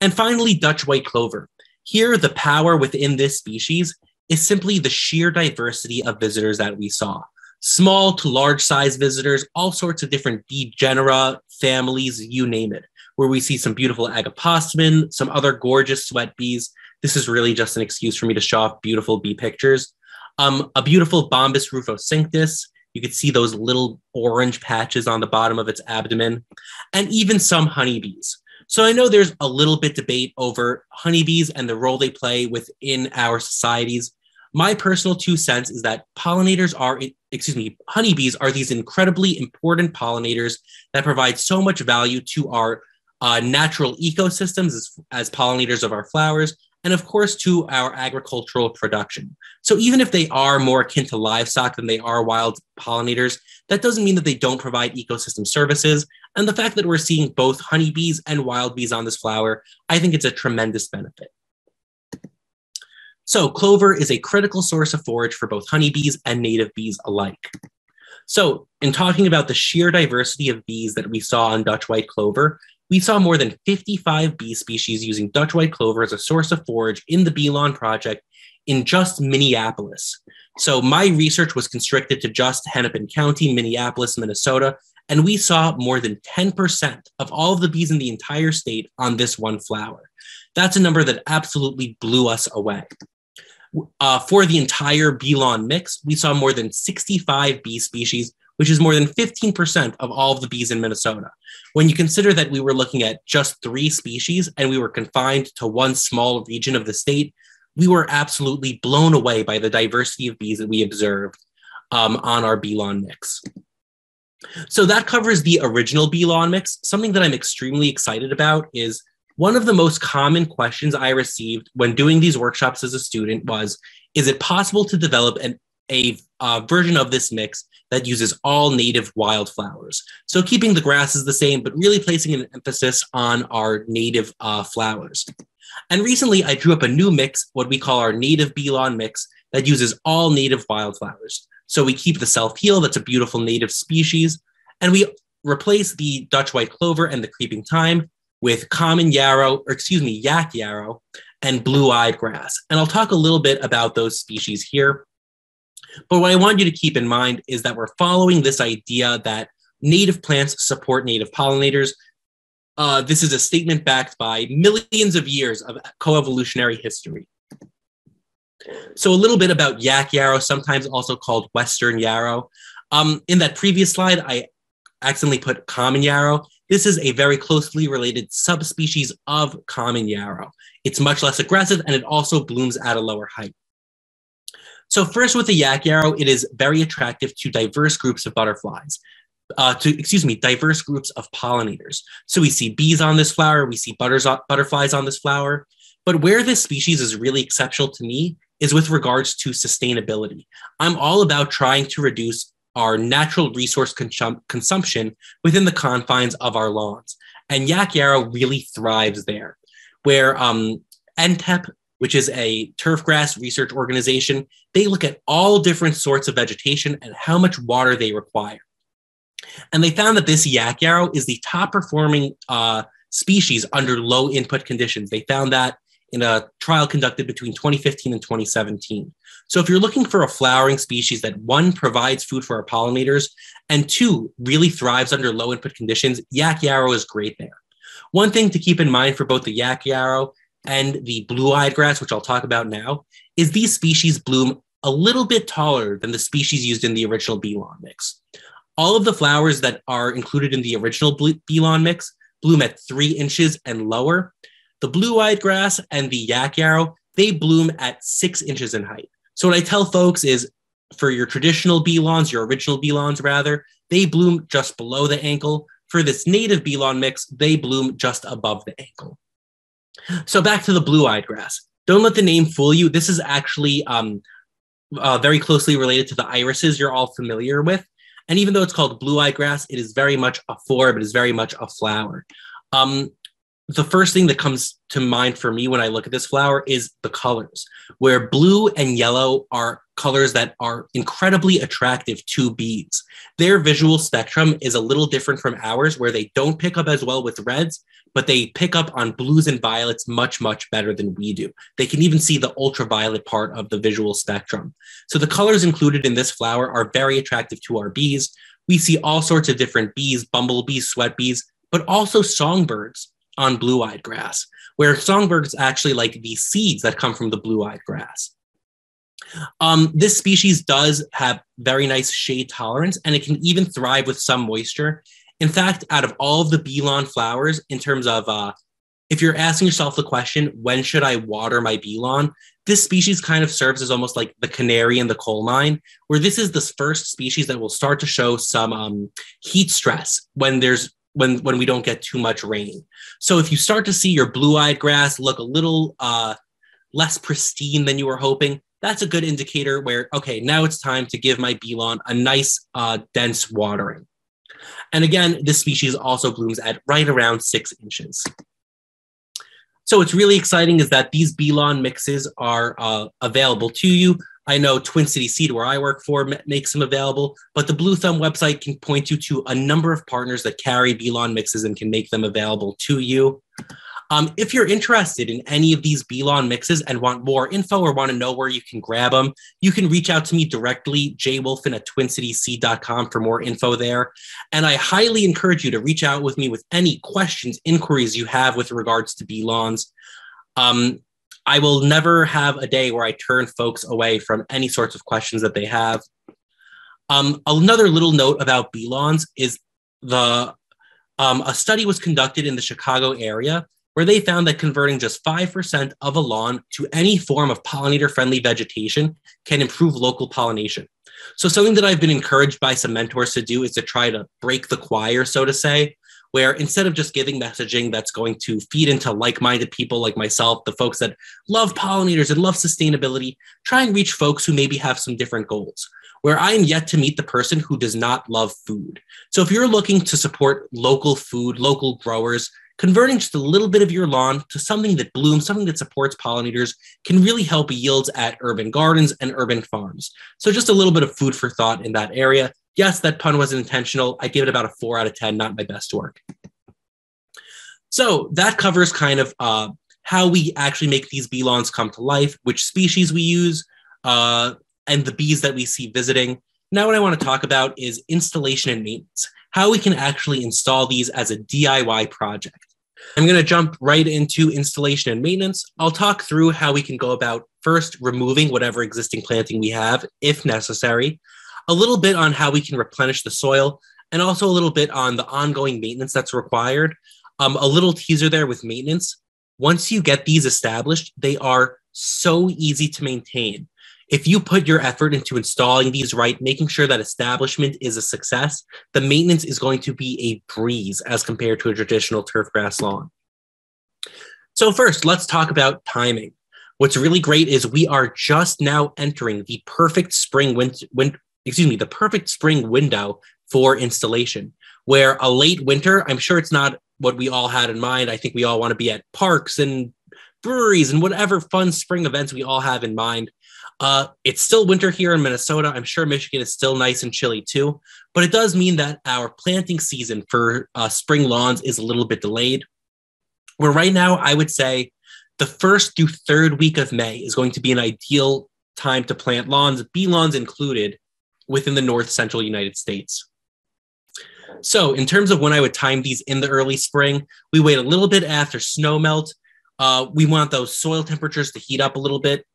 And finally, Dutch white clover. Here, the power within this species is simply the sheer diversity of visitors that we saw. Small to large size visitors, all sorts of different bee genera, families, you name it, where we see some beautiful agapostemon, some other gorgeous sweat bees. This is really just an excuse for me to show off beautiful bee pictures. Um, a beautiful Bombus rufocinctus. You could see those little orange patches on the bottom of its abdomen, and even some honeybees. So I know there's a little bit debate over honeybees and the role they play within our societies. My personal two cents is that pollinators are, excuse me, honeybees are these incredibly important pollinators that provide so much value to our uh, natural ecosystems as, as pollinators of our flowers, and of course to our agricultural production. So even if they are more akin to livestock than they are wild pollinators, that doesn't mean that they don't provide ecosystem services. And the fact that we're seeing both honeybees and wild bees on this flower, I think it's a tremendous benefit. So clover is a critical source of forage for both honeybees and native bees alike. So in talking about the sheer diversity of bees that we saw on Dutch white clover, we saw more than 55 bee species using Dutch white clover as a source of forage in the Bee Lawn Project in just Minneapolis. So my research was constricted to just Hennepin County, Minneapolis, Minnesota, and we saw more than 10% of all of the bees in the entire state on this one flower. That's a number that absolutely blew us away. Uh, for the entire bee lawn mix, we saw more than 65 bee species which is more than 15% of all of the bees in Minnesota. When you consider that we were looking at just three species and we were confined to one small region of the state, we were absolutely blown away by the diversity of bees that we observed um, on our bee lawn mix. So that covers the original bee lawn mix. Something that I'm extremely excited about is one of the most common questions I received when doing these workshops as a student was, is it possible to develop an, a uh, version of this mix that uses all native wildflowers. So keeping the grasses the same, but really placing an emphasis on our native uh, flowers. And recently I drew up a new mix, what we call our native bee mix, that uses all native wildflowers. So we keep the self-heal, that's a beautiful native species, and we replace the Dutch white clover and the creeping thyme with common yarrow, or excuse me, yak yarrow, and blue-eyed grass. And I'll talk a little bit about those species here. But what I want you to keep in mind is that we're following this idea that native plants support native pollinators. Uh, this is a statement backed by millions of years of coevolutionary history. So, a little bit about yak yarrow, sometimes also called Western yarrow. Um, in that previous slide, I accidentally put common yarrow. This is a very closely related subspecies of common yarrow. It's much less aggressive and it also blooms at a lower height. So first with the yak yarrow, it is very attractive to diverse groups of butterflies. Uh, to excuse me, diverse groups of pollinators. So we see bees on this flower, we see butters, butterflies on this flower. But where this species is really exceptional to me is with regards to sustainability. I'm all about trying to reduce our natural resource consum- consumption within the confines of our lawns. And yak yarrow really thrives there, where um, NTEP which is a turfgrass research organization. They look at all different sorts of vegetation and how much water they require. And they found that this yak yarrow is the top performing uh, species under low input conditions. They found that in a trial conducted between 2015 and 2017. So if you're looking for a flowering species that one provides food for our pollinators and two really thrives under low input conditions, yak yarrow is great there. One thing to keep in mind for both the yak yarrow and the blue-eyed grass, which I'll talk about now, is these species bloom a little bit taller than the species used in the original bee lawn mix. All of the flowers that are included in the original bee lawn mix bloom at three inches and lower. The blue-eyed grass and the yak yarrow, they bloom at six inches in height. So what I tell folks is for your traditional bee lawns, your original bee lawns rather, they bloom just below the ankle. For this native bee lawn mix, they bloom just above the ankle. So back to the blue-eyed grass. Don't let the name fool you. This is actually um, uh, very closely related to the irises you're all familiar with. And even though it's called blue eye grass, it is very much a forb. It is very much a flower. Um, the first thing that comes to mind for me when I look at this flower is the colors, where blue and yellow are colors that are incredibly attractive to bees. Their visual spectrum is a little different from ours, where they don't pick up as well with reds, but they pick up on blues and violets much, much better than we do. They can even see the ultraviolet part of the visual spectrum. So the colors included in this flower are very attractive to our bees. We see all sorts of different bees, bumblebees, sweat bees, but also songbirds on blue-eyed grass, where songbirds actually like the seeds that come from the blue-eyed grass. Um, this species does have very nice shade tolerance, and it can even thrive with some moisture. In fact, out of all of the bee lawn flowers, in terms of uh, if you're asking yourself the question, when should I water my bee lawn? This species kind of serves as almost like the canary in the coal mine, where this is the first species that will start to show some um, heat stress when there's when when we don't get too much rain. So if you start to see your blue-eyed grass look a little uh, less pristine than you were hoping, that's a good indicator where okay, now it's time to give my bee a nice uh, dense watering. And again, this species also blooms at right around six inches. So what's really exciting is that these bee mixes are uh, available to you I know Twin City Seed, where I work for, makes them available, but the Blue Thumb website can point you to a number of partners that carry bee lawn mixes and can make them available to you. Um, if you're interested in any of these bee lawn mixes and want more info or want to know where you can grab them, you can reach out to me directly, jwolfin at twincityseed.com for more info there. And I highly encourage you to reach out with me with any questions, inquiries you have with regards to bee lawns. Um, I will never have a day where I turn folks away from any sorts of questions that they have. Um, another little note about bee lawns is the um, a study was conducted in the Chicago area where they found that converting just 5% of a lawn to any form of pollinator friendly vegetation can improve local pollination. So, something that I've been encouraged by some mentors to do is to try to break the choir, so to say, where instead of just giving messaging that's going to feed into like-minded people like myself, the folks that love pollinators and love sustainability, try and reach folks who maybe have some different goals. Where I am yet to meet the person who does not love food. So if you're looking to support local food, local growers, converting just a little bit of your lawn to something that blooms, something that supports pollinators, can really help yields at urban gardens and urban farms. So, just a little bit of food for thought in that area yes, that pun wasn't intentional. I give it about a four out of 10, not my best work. So that covers kind of uh, how we actually make these bee lawns come to life, which species we use, uh, and the bees that we see visiting. Now, what I want to talk about is installation and maintenance, how we can actually install these as a DIY project. I'm going to jump right into installation and maintenance. I'll talk through how we can go about first removing whatever existing planting we have, if necessary, a little bit on how we can replenish the soil, and also a little bit on the ongoing maintenance that's required. Um, a little teaser there with maintenance. Once you get these established, they are so easy to maintain. If you put your effort into installing these right, making sure that establishment is a success, the maintenance is going to be a breeze as compared to a traditional turf grass lawn. So, first, let's talk about timing. What's really great is we are just now entering the perfect spring winter, win, excuse me, the perfect spring window for installation. Where a late winter, I'm sure it's not what we all had in mind. I think we all want to be at parks and breweries and whatever fun spring events we all have in mind. Uh, it's still winter here in Minnesota. I'm sure Michigan is still nice and chilly too, but it does mean that our planting season for uh, spring lawns is a little bit delayed. Where right now, I would say the first through third week of May is going to be an ideal time to plant lawns, bee lawns included, within the north central United States. So, in terms of when I would time these in the early spring, we wait a little bit after snow melt. Uh, we want those soil temperatures to heat up a little bit.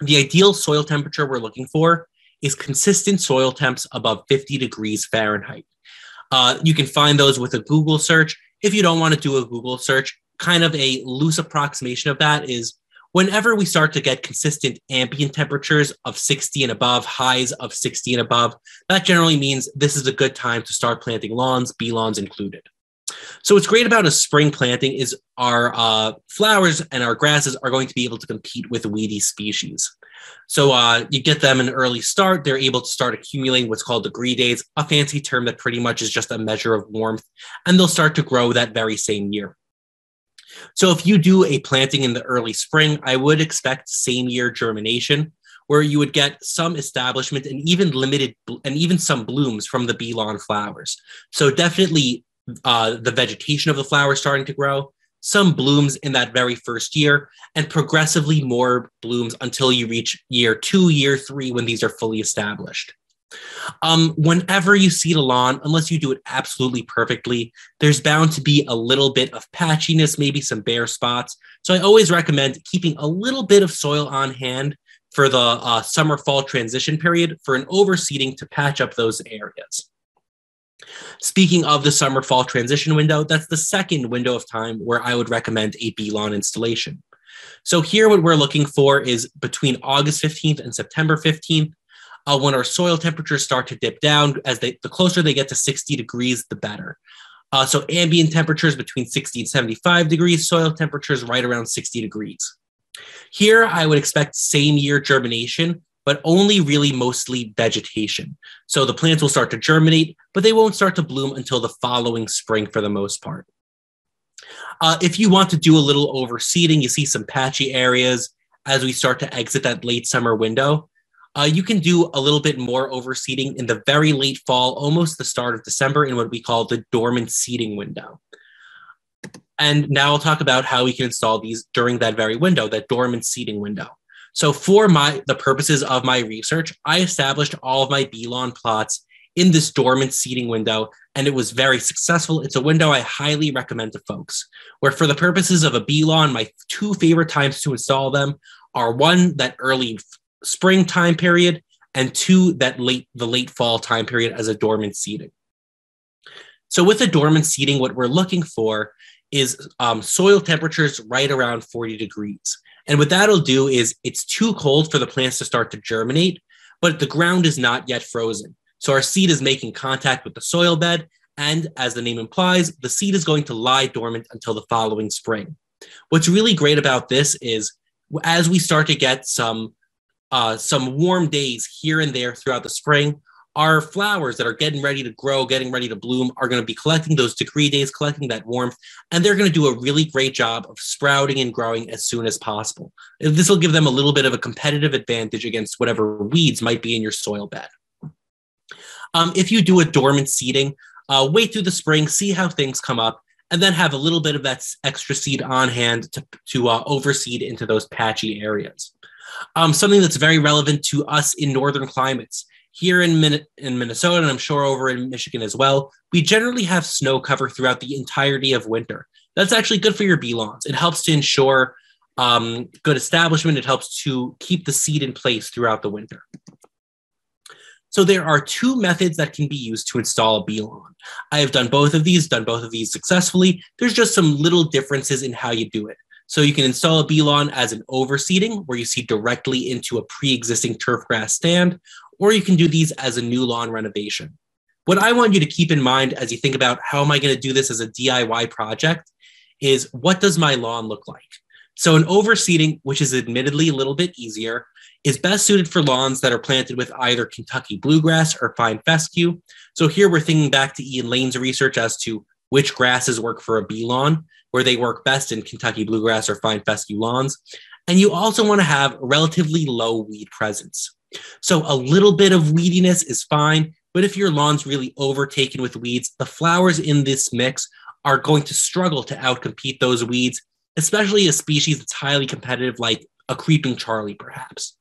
The ideal soil temperature we're looking for is consistent soil temps above 50 degrees Fahrenheit. Uh, you can find those with a Google search. If you don't want to do a Google search, kind of a loose approximation of that is whenever we start to get consistent ambient temperatures of 60 and above, highs of 60 and above, that generally means this is a good time to start planting lawns, bee lawns included. So what's great about a spring planting is our uh, flowers and our grasses are going to be able to compete with weedy species. So uh, you get them an early start. They're able to start accumulating what's called degree days, a fancy term that pretty much is just a measure of warmth, and they'll start to grow that very same year. So if you do a planting in the early spring, I would expect same year germination, where you would get some establishment and even limited and even some blooms from the bee lawn flowers. So definitely uh, the vegetation of the flower starting to grow, some blooms in that very first year, and progressively more blooms until you reach year two, year three, when these are fully established. Um, whenever you seed a lawn, unless you do it absolutely perfectly, there's bound to be a little bit of patchiness, maybe some bare spots. So I always recommend keeping a little bit of soil on hand for the uh, summer fall transition period for an overseeding to patch up those areas. Speaking of the summer fall transition window, that's the second window of time where I would recommend a bee lawn installation. So here what we're looking for is between August 15th and September 15th, uh, when our soil temperatures start to dip down, as they the closer they get to 60 degrees, the better. Uh, so ambient temperatures between 60 and 75 degrees, soil temperatures right around 60 degrees. Here, I would expect same year germination, but only really mostly vegetation. So the plants will start to germinate, but they won't start to bloom until the following spring for the most part. Uh, if you want to do a little overseeding, you see some patchy areas as we start to exit that late summer window. Uh, you can do a little bit more overseeding in the very late fall, almost the start of December, in what we call the dormant seeding window. And now I'll talk about how we can install these during that very window, that dormant seeding window. So for my the purposes of my research, I established all of my bee lawn plots in this dormant seeding window, and it was very successful. It's a window I highly recommend to folks. Where for the purposes of a bee lawn, my two favorite times to install them are one that early spring time period, and two that late the late fall time period as a dormant seeding. So with a dormant seeding, what we're looking for is um, soil temperatures right around 40 degrees. And what that'll do is it's too cold for the plants to start to germinate, but the ground is not yet frozen. So our seed is making contact with the soil bed. And as the name implies, the seed is going to lie dormant until the following spring. What's really great about this is as we start to get some uh, some warm days here and there throughout the spring, our flowers that are getting ready to grow, getting ready to bloom, are going to be collecting those degree days, collecting that warmth, and they're going to do a really great job of sprouting and growing as soon as possible. This will give them a little bit of a competitive advantage against whatever weeds might be in your soil bed. Um, if you do a dormant seeding, uh, wait through the spring, see how things come up, and then have a little bit of that extra seed on hand to, to uh, overseed into those patchy areas. Um, something that's very relevant to us in northern climates. Here in, Min- in Minnesota, and I'm sure over in Michigan as well, we generally have snow cover throughout the entirety of winter. That's actually good for your bee lawns. It helps to ensure um, good establishment. It helps to keep the seed in place throughout the winter. So there are two methods that can be used to install a bee lawn. I have done both of these, done both of these successfully. There's just some little differences in how you do it. So you can install a bee lawn as an overseeding, where you seed directly into a pre-existing turf grass stand, or you can do these as a new lawn renovation. What I want you to keep in mind as you think about how am I going to do this as a DIY project is what does my lawn look like? So an overseeding, which is admittedly a little bit easier, is best suited for lawns that are planted with either Kentucky bluegrass or fine fescue. So here we're thinking back to Ian Lane's research as to which grasses work for a bee lawn, where they work best in Kentucky bluegrass or fine fescue lawns. And you also want to have relatively low weed presence. So a little bit of weediness is fine, but if your lawn's really overtaken with weeds, the flowers in this mix are going to struggle to outcompete those weeds, especially a species that's highly competitive like a creeping Charlie, perhaps.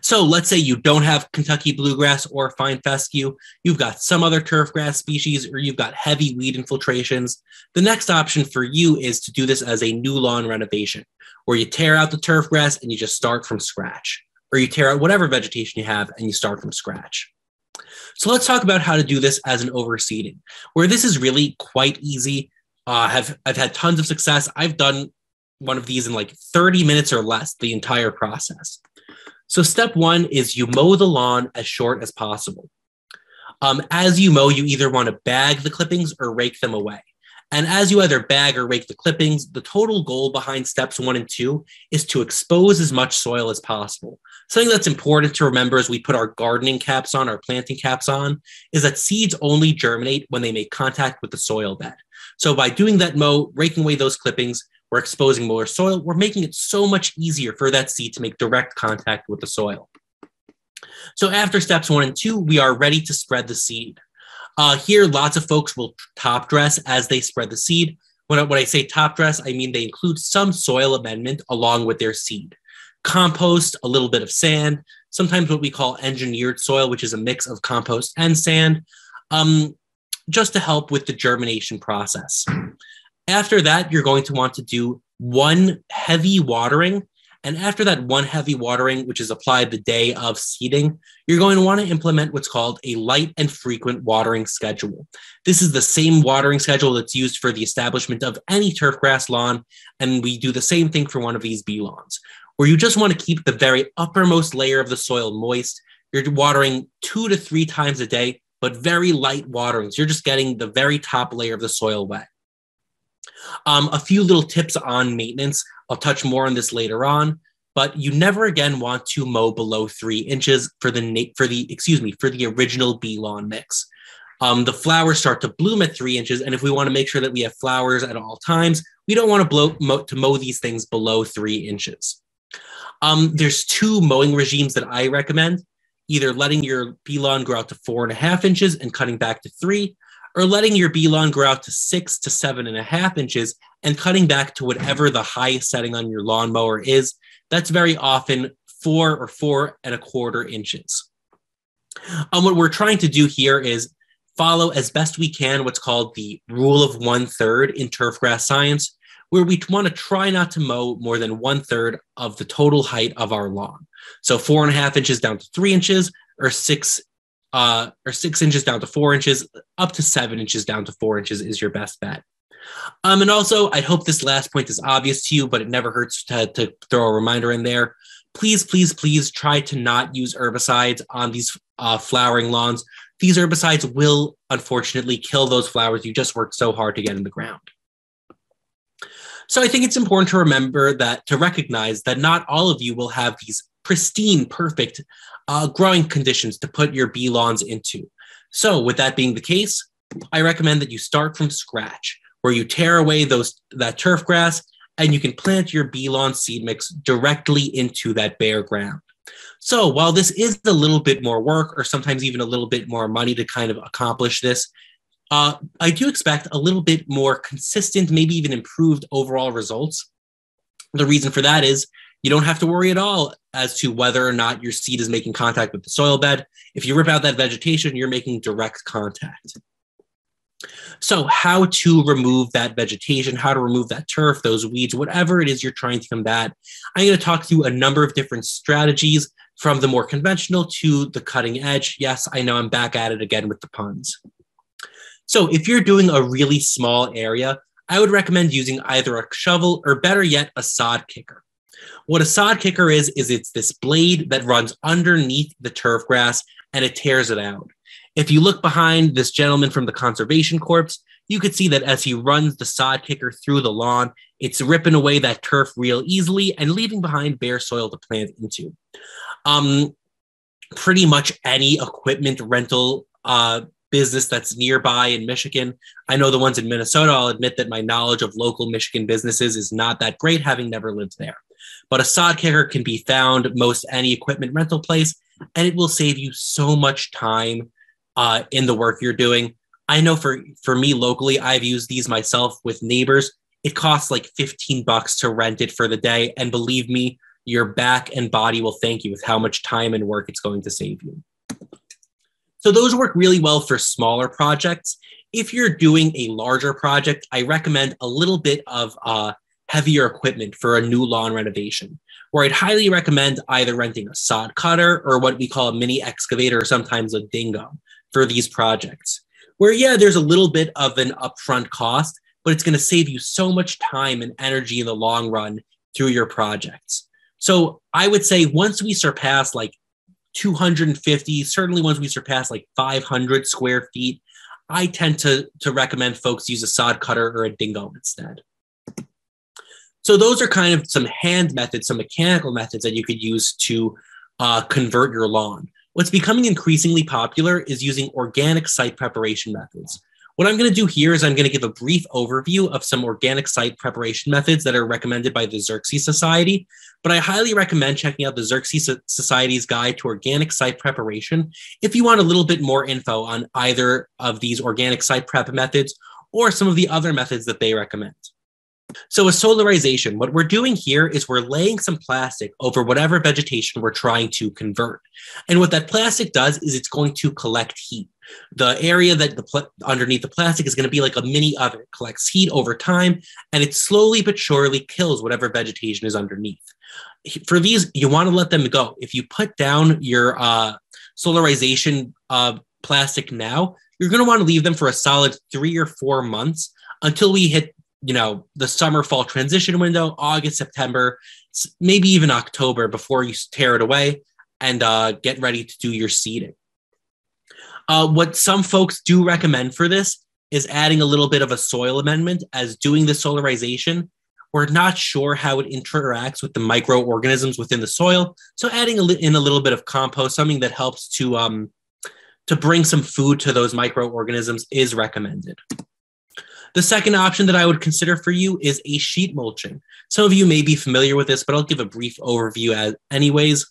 So let's say you don't have Kentucky bluegrass or fine fescue, you've got some other turf grass species, or you've got heavy weed infiltrations. The next option for you is to do this as a new lawn renovation, where you tear out the turf grass and you just start from scratch, or you tear out whatever vegetation you have and you start from scratch. So let's talk about how to do this as an overseeding, where this is really quite easy. Uh, have I've had tons of success. I've done one of these in like 30 minutes or less, the entire process. So, step one is you mow the lawn as short as possible. Um, as you mow, you either want to bag the clippings or rake them away. And as you either bag or rake the clippings, the total goal behind steps one and two is to expose as much soil as possible. Something that's important to remember as we put our gardening caps on, our planting caps on, is that seeds only germinate when they make contact with the soil bed. So by doing that mow, raking away those clippings, we're exposing more soil. We're making it so much easier for that seed to make direct contact with the soil. So after steps one and two, we are ready to spread the seed. Uh, here, lots of folks will top dress as they spread the seed. When I, when I say top dress, I mean they include some soil amendment along with their seed. Compost, a little bit of sand, sometimes what we call engineered soil, which is a mix of compost and sand, um, just to help with the germination process. After that, you're going to want to do one heavy watering. And after that one heavy watering, which is applied the day of seeding, you're going to want to implement what's called a light and frequent watering schedule. This is the same watering schedule that's used for the establishment of any turfgrass lawn. And we do the same thing for one of these bee lawns, where you just want to keep the very uppermost layer of the soil moist. You're watering two to three times a day, but very light waterings. You're just getting the very top layer of the soil wet. Um, a few little tips on maintenance. I'll touch more on this later on, but you never again want to mow below three inches for the for the excuse me for the original bee lawn mix. Um, the flowers start to bloom at three inches, and if we want to make sure that we have flowers at all times, we don't want to blow to mow these things below three inches. Um, there's two mowing regimes that I recommend: either letting your bee lawn grow out to four and a half inches and cutting back to three, or letting your bee lawn grow out to six to seven and a half inches and cutting back to whatever the highest setting on your lawnmower is. That's very often four or four and a quarter inches. Um, what we're trying to do here is follow as best we can what's called the rule of one third in turfgrass science, where we want to try not to mow more than one third of the total height of our lawn. So four and a half inches down to three inches, or six uh, or six inches down to four inches, up to seven inches down to four inches is your best bet. Um, and also, I hope this last point is obvious to you, but it never hurts to, to throw a reminder in there. Please, please, please try to not use herbicides on these uh, flowering lawns. These herbicides will unfortunately kill those flowers you just worked so hard to get in the ground. So I think it's important to remember that to recognize that not all of you will have these pristine, perfect uh, growing conditions to put your bee lawns into. So, with that being the case, I recommend that you start from scratch, where you tear away those that turf grass and you can plant your bee lawn seed mix directly into that bare ground. So, while this is a little bit more work, or sometimes even a little bit more money to kind of accomplish this, uh, I do expect a little bit more consistent, maybe even improved overall results. The reason for that is You don't have to worry at all as to whether or not your seed is making contact with the soil bed. If you rip out that vegetation, you're making direct contact. So, how to remove that vegetation, how to remove that turf, those weeds, whatever it is you're trying to combat. I'm going to talk through a number of different strategies from the more conventional to the cutting edge. Yes, I know I'm back at it again with the puns. So, if you're doing a really small area, I would recommend using either a shovel or better yet, a sod kicker. What a sod kicker is, is it's this blade that runs underneath the turf grass and it tears it out. If you look behind this gentleman from the Conservation Corps, you could see that as he runs the sod kicker through the lawn, it's ripping away that turf real easily and leaving behind bare soil to plant into. Um, pretty much any equipment rental uh, business that's nearby in Michigan. I know the ones in Minnesota, I'll admit that my knowledge of local Michigan businesses is not that great, having never lived there. But a sod kicker can be found most any equipment rental place, and it will save you so much time uh, in the work you're doing. I know for for me locally, I've used these myself with neighbors. It costs like 15 bucks to rent it for the day, and believe me, your back and body will thank you with how much time and work it's going to save you. So those work really well for smaller projects. If you're doing a larger project, I recommend a little bit of uh, heavier equipment for a new lawn renovation, where I'd highly recommend either renting a sod cutter or what we call a mini excavator or sometimes a dingo for these projects. Where, yeah, there's a little bit of an upfront cost, but it's going to save you so much time and energy in the long run through your projects. So I would say once we surpass like 250, certainly once we surpass like 500 square feet, I tend to, to recommend folks use a sod cutter or a dingo instead. So those are kind of some hand methods, some mechanical methods that you could use to uh, convert your lawn. What's becoming increasingly popular is using organic site preparation methods. What I'm going to do here is I'm going to give a brief overview of some organic site preparation methods that are recommended by the Xerces Society, but I highly recommend checking out the Xerces Society's guide to organic site preparation if you want a little bit more info on either of these organic site prep methods or some of the other methods that they recommend. So with solarization, what we're doing here is we're laying some plastic over whatever vegetation we're trying to convert. And what that plastic does is it's going to collect heat. The area that the pl- underneath the plastic is going to be like a mini oven. It collects heat over time, and it slowly but surely kills whatever vegetation is underneath. For these, you want to let them go. If you put down your uh, solarization uh, plastic now, you're going to want to leave them for a solid three or four months until we hit you know the summer fall transition window august september maybe even october before you tear it away and uh, get ready to do your seeding uh, what some folks do recommend for this is adding a little bit of a soil amendment as doing the solarization. We're not sure how it interacts with the microorganisms within the soil so adding in a little bit of compost something that helps to um, to bring some food to those microorganisms is recommended the second option that I would consider for you is a sheet mulching. Some of you may be familiar with this, but I'll give a brief overview as anyways.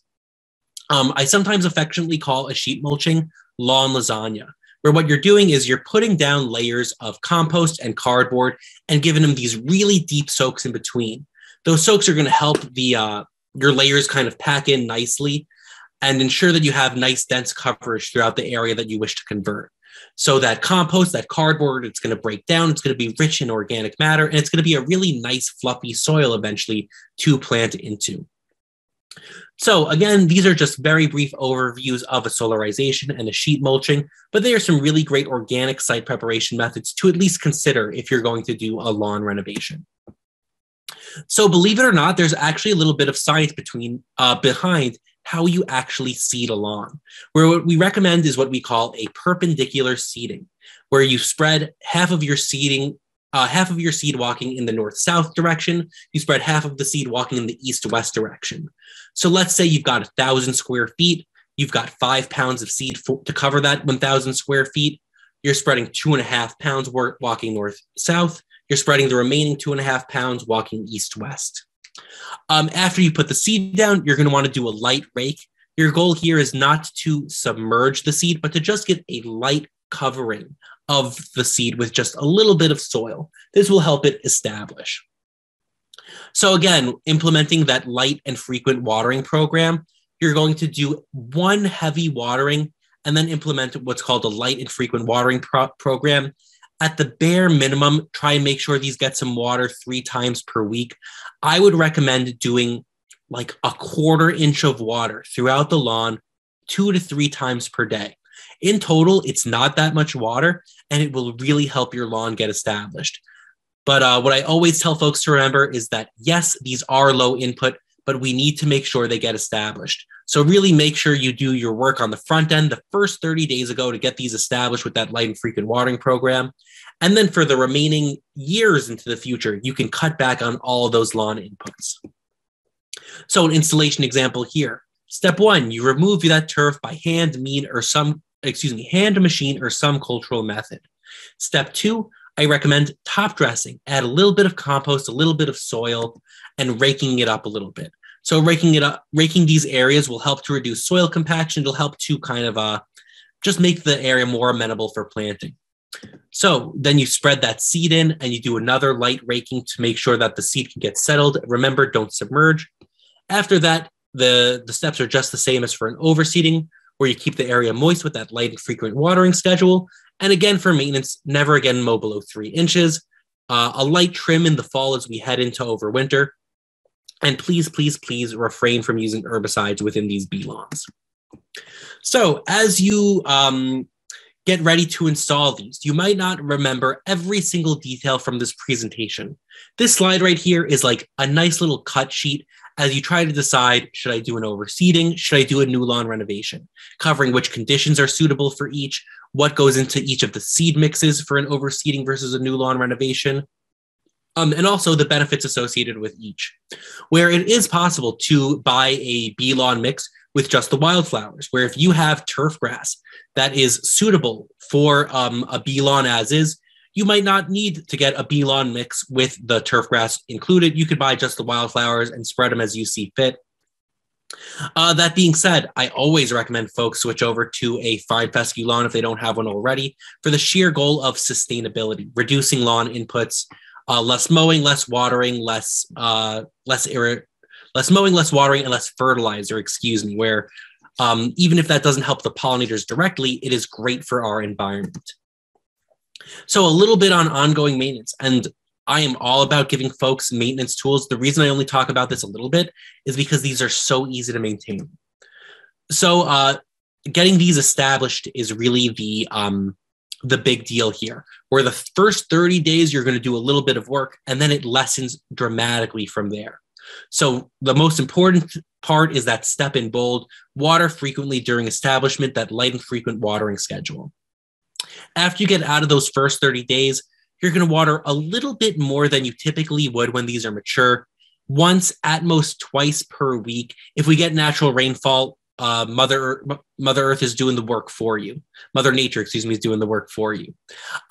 Um, I sometimes affectionately call a sheet mulching lawn lasagna, where what you're doing is you're putting down layers of compost and cardboard and giving them these really deep soaks in between. Those soaks are going to help the uh, your layers kind of pack in nicely and ensure that you have nice dense coverage throughout the area that you wish to convert. So that compost, that cardboard, it's going to break down. It's going to be rich in organic matter, and it's going to be a really nice, fluffy soil eventually to plant into. So again, these are just very brief overviews of a solarization and a sheet mulching, but they are some really great organic site preparation methods to at least consider if you're going to do a lawn renovation. So believe it or not, there's actually a little bit of science between uh, behind how you actually seed a lawn. Where what we recommend is what we call a perpendicular seeding, where you spread half of your seeding, uh, half of your seed walking in the north south direction, you spread half of the seed walking in the east west direction. So let's say you've got a thousand square feet, you've got five pounds of seed for, to cover that 1,000 square feet. You're spreading two and a half pounds walking north south. You're spreading the remaining two and a half pounds walking east west. Um, after you put the seed down, you're going to want to do a light rake. Your goal here is not to submerge the seed, but to just get a light covering of the seed with just a little bit of soil. This will help it establish. So, again, implementing that light and frequent watering program, you're going to do one heavy watering and then implement what's called a light and frequent watering pro- program. At the bare minimum, try and make sure these get some water three times per week. I would recommend doing like a quarter inch of water throughout the lawn two to three times per day. In total, it's not that much water and it will really help your lawn get established. But uh, what I always tell folks to remember is that yes, these are low input, but we need to make sure they get established. So really make sure you do your work on the front end the first 30 days ago to get these established with that light and frequent watering program. And then for the remaining years into the future, you can cut back on all those lawn inputs. So an installation example here. Step one, you remove that turf by hand, mean, or some, excuse me, hand, machine, or some cultural method. Step two, I recommend top dressing. Add a little bit of compost, a little bit of soil, and raking it up a little bit. So raking it up, raking these areas will help to reduce soil compaction. It'll help to kind of uh, just make the area more amenable for planting. So then you spread that seed in and you do another light raking to make sure that the seed can get settled. Remember, don't submerge. After that, the, the steps are just the same as for an overseeding, where you keep the area moist with that light and frequent watering schedule. And again, for maintenance, never again mow below three inches. Uh, a light trim in the fall as we head into overwinter. And please, please, please refrain from using herbicides within these bee lawns. So as you um, get ready to install these, you might not remember every single detail from this presentation. This slide right here is like a nice little cut sheet as you try to decide should I do an overseeding? Should I do a new lawn renovation? Covering which conditions are suitable for each, what goes into each of the seed mixes for an overseeding versus a new lawn renovation, um, and also the benefits associated with each. Where it is possible to buy a bee lawn mix with just the wildflowers, where if you have turf grass that is suitable for um, a bee lawn as is, you might not need to get a bee lawn mix with the turf grass included. You could buy just the wildflowers and spread them as you see fit. Uh, that being said, I always recommend folks switch over to a fine fescue lawn if they don't have one already for the sheer goal of sustainability, reducing lawn inputs, uh, less mowing, less watering, less uh, less irri- less mowing, less watering, and less fertilizer. Excuse me. Where um, even if that doesn't help the pollinators directly, it is great for our environment. So a little bit on ongoing maintenance, and I am all about giving folks maintenance tools. The reason I only talk about this a little bit is because these are so easy to maintain. So uh, getting these established is really the um, the big deal here, where the first 30 days you're going to do a little bit of work and then it lessens dramatically from there. So the most important part is that step in bold water frequently during establishment, that light and frequent watering schedule. After you get out of those first 30 days, you're going to water a little bit more than you typically would when these are mature, once at most twice per week. If we get natural rainfall, uh, Mother Mother Earth is doing the work for you. Mother Nature, excuse me, is doing the work for you.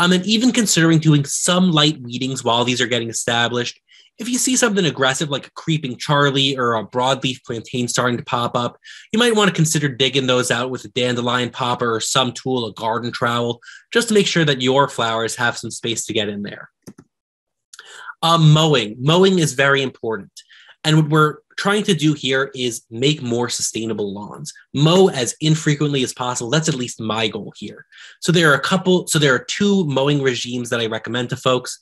Um, and even considering doing some light weedings while these are getting established. If you see something aggressive like a creeping Charlie or a broadleaf plantain starting to pop up, you might want to consider digging those out with a dandelion popper or some tool, a garden trowel, just to make sure that your flowers have some space to get in there. Um, mowing. Mowing is very important. And what we're trying to do here is make more sustainable lawns, mow as infrequently as possible. That's at least my goal here. So there are a couple, so there are two mowing regimes that I recommend to folks.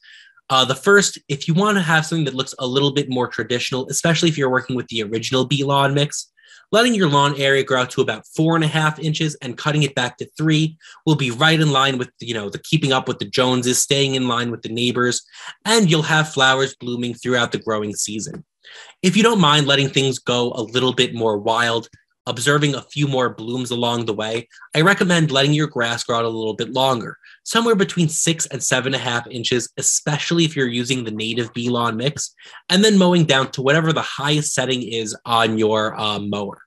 Uh, the first, if you want to have something that looks a little bit more traditional, especially if you're working with the original bee lawn mix, letting your lawn area grow out to about four and a half inches and cutting it back to three will be right in line with you know the keeping up with the joneses staying in line with the neighbors and you'll have flowers blooming throughout the growing season. If you don't mind letting things go a little bit more wild, observing a few more blooms along the way, I recommend letting your grass grow out a little bit longer, somewhere between six and seven and a half inches, especially if you're using the native bee lawn mix, and then mowing down to whatever the highest setting is on your uh, mower.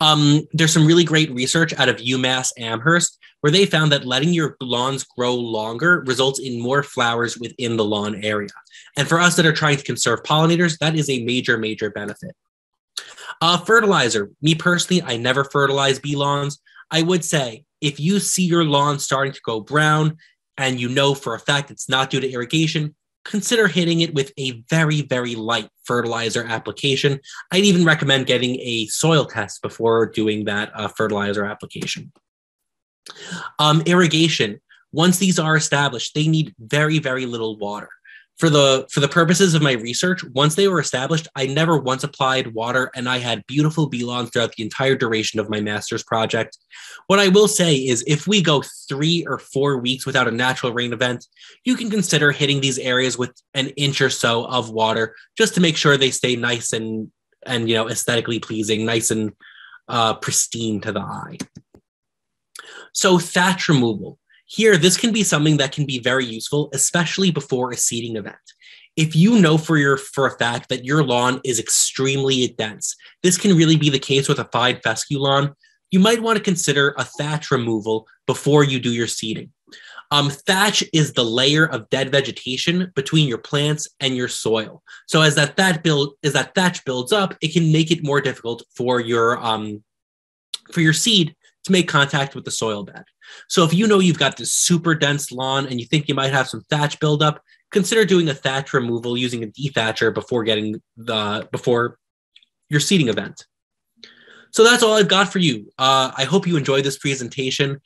Um, there's some really great research out of UMass Amherst where they found that letting your lawns grow longer results in more flowers within the lawn area. And for us that are trying to conserve pollinators, that is a major, major benefit. Uh, fertilizer. Me personally, I never fertilize bee lawns. I would say if you see your lawn starting to go brown and you know for a fact it's not due to irrigation, consider hitting it with a very, very light fertilizer application. I'd even recommend getting a soil test before doing that uh, fertilizer application. Um, irrigation, once these are established, they need very, very little water for the for the purposes of my research once they were established i never once applied water and i had beautiful bee lawns throughout the entire duration of my master's project. What i will say is if we go three or four weeks without a natural rain event you can consider hitting these areas with an inch or so of water just to make sure they stay nice and and you know aesthetically pleasing nice and uh, pristine to the eye. So thatch removal here, this can be something that can be very useful, especially before a seeding event. If you know for your for a fact that your lawn is extremely dense, this can really be the case with a fine fescue lawn. You might want to consider a thatch removal before you do your seeding. Um, thatch is the layer of dead vegetation between your plants and your soil. So as that thatch build as that thatch builds up, it can make it more difficult for your um, for your seed to make contact with the soil bed. So if you know you've got this super dense lawn and you think you might have some thatch buildup, consider doing a thatch removal using a dethatcher before getting the before your seeding event. So that's all I've got for you. Uh, I hope you enjoyed this presentation.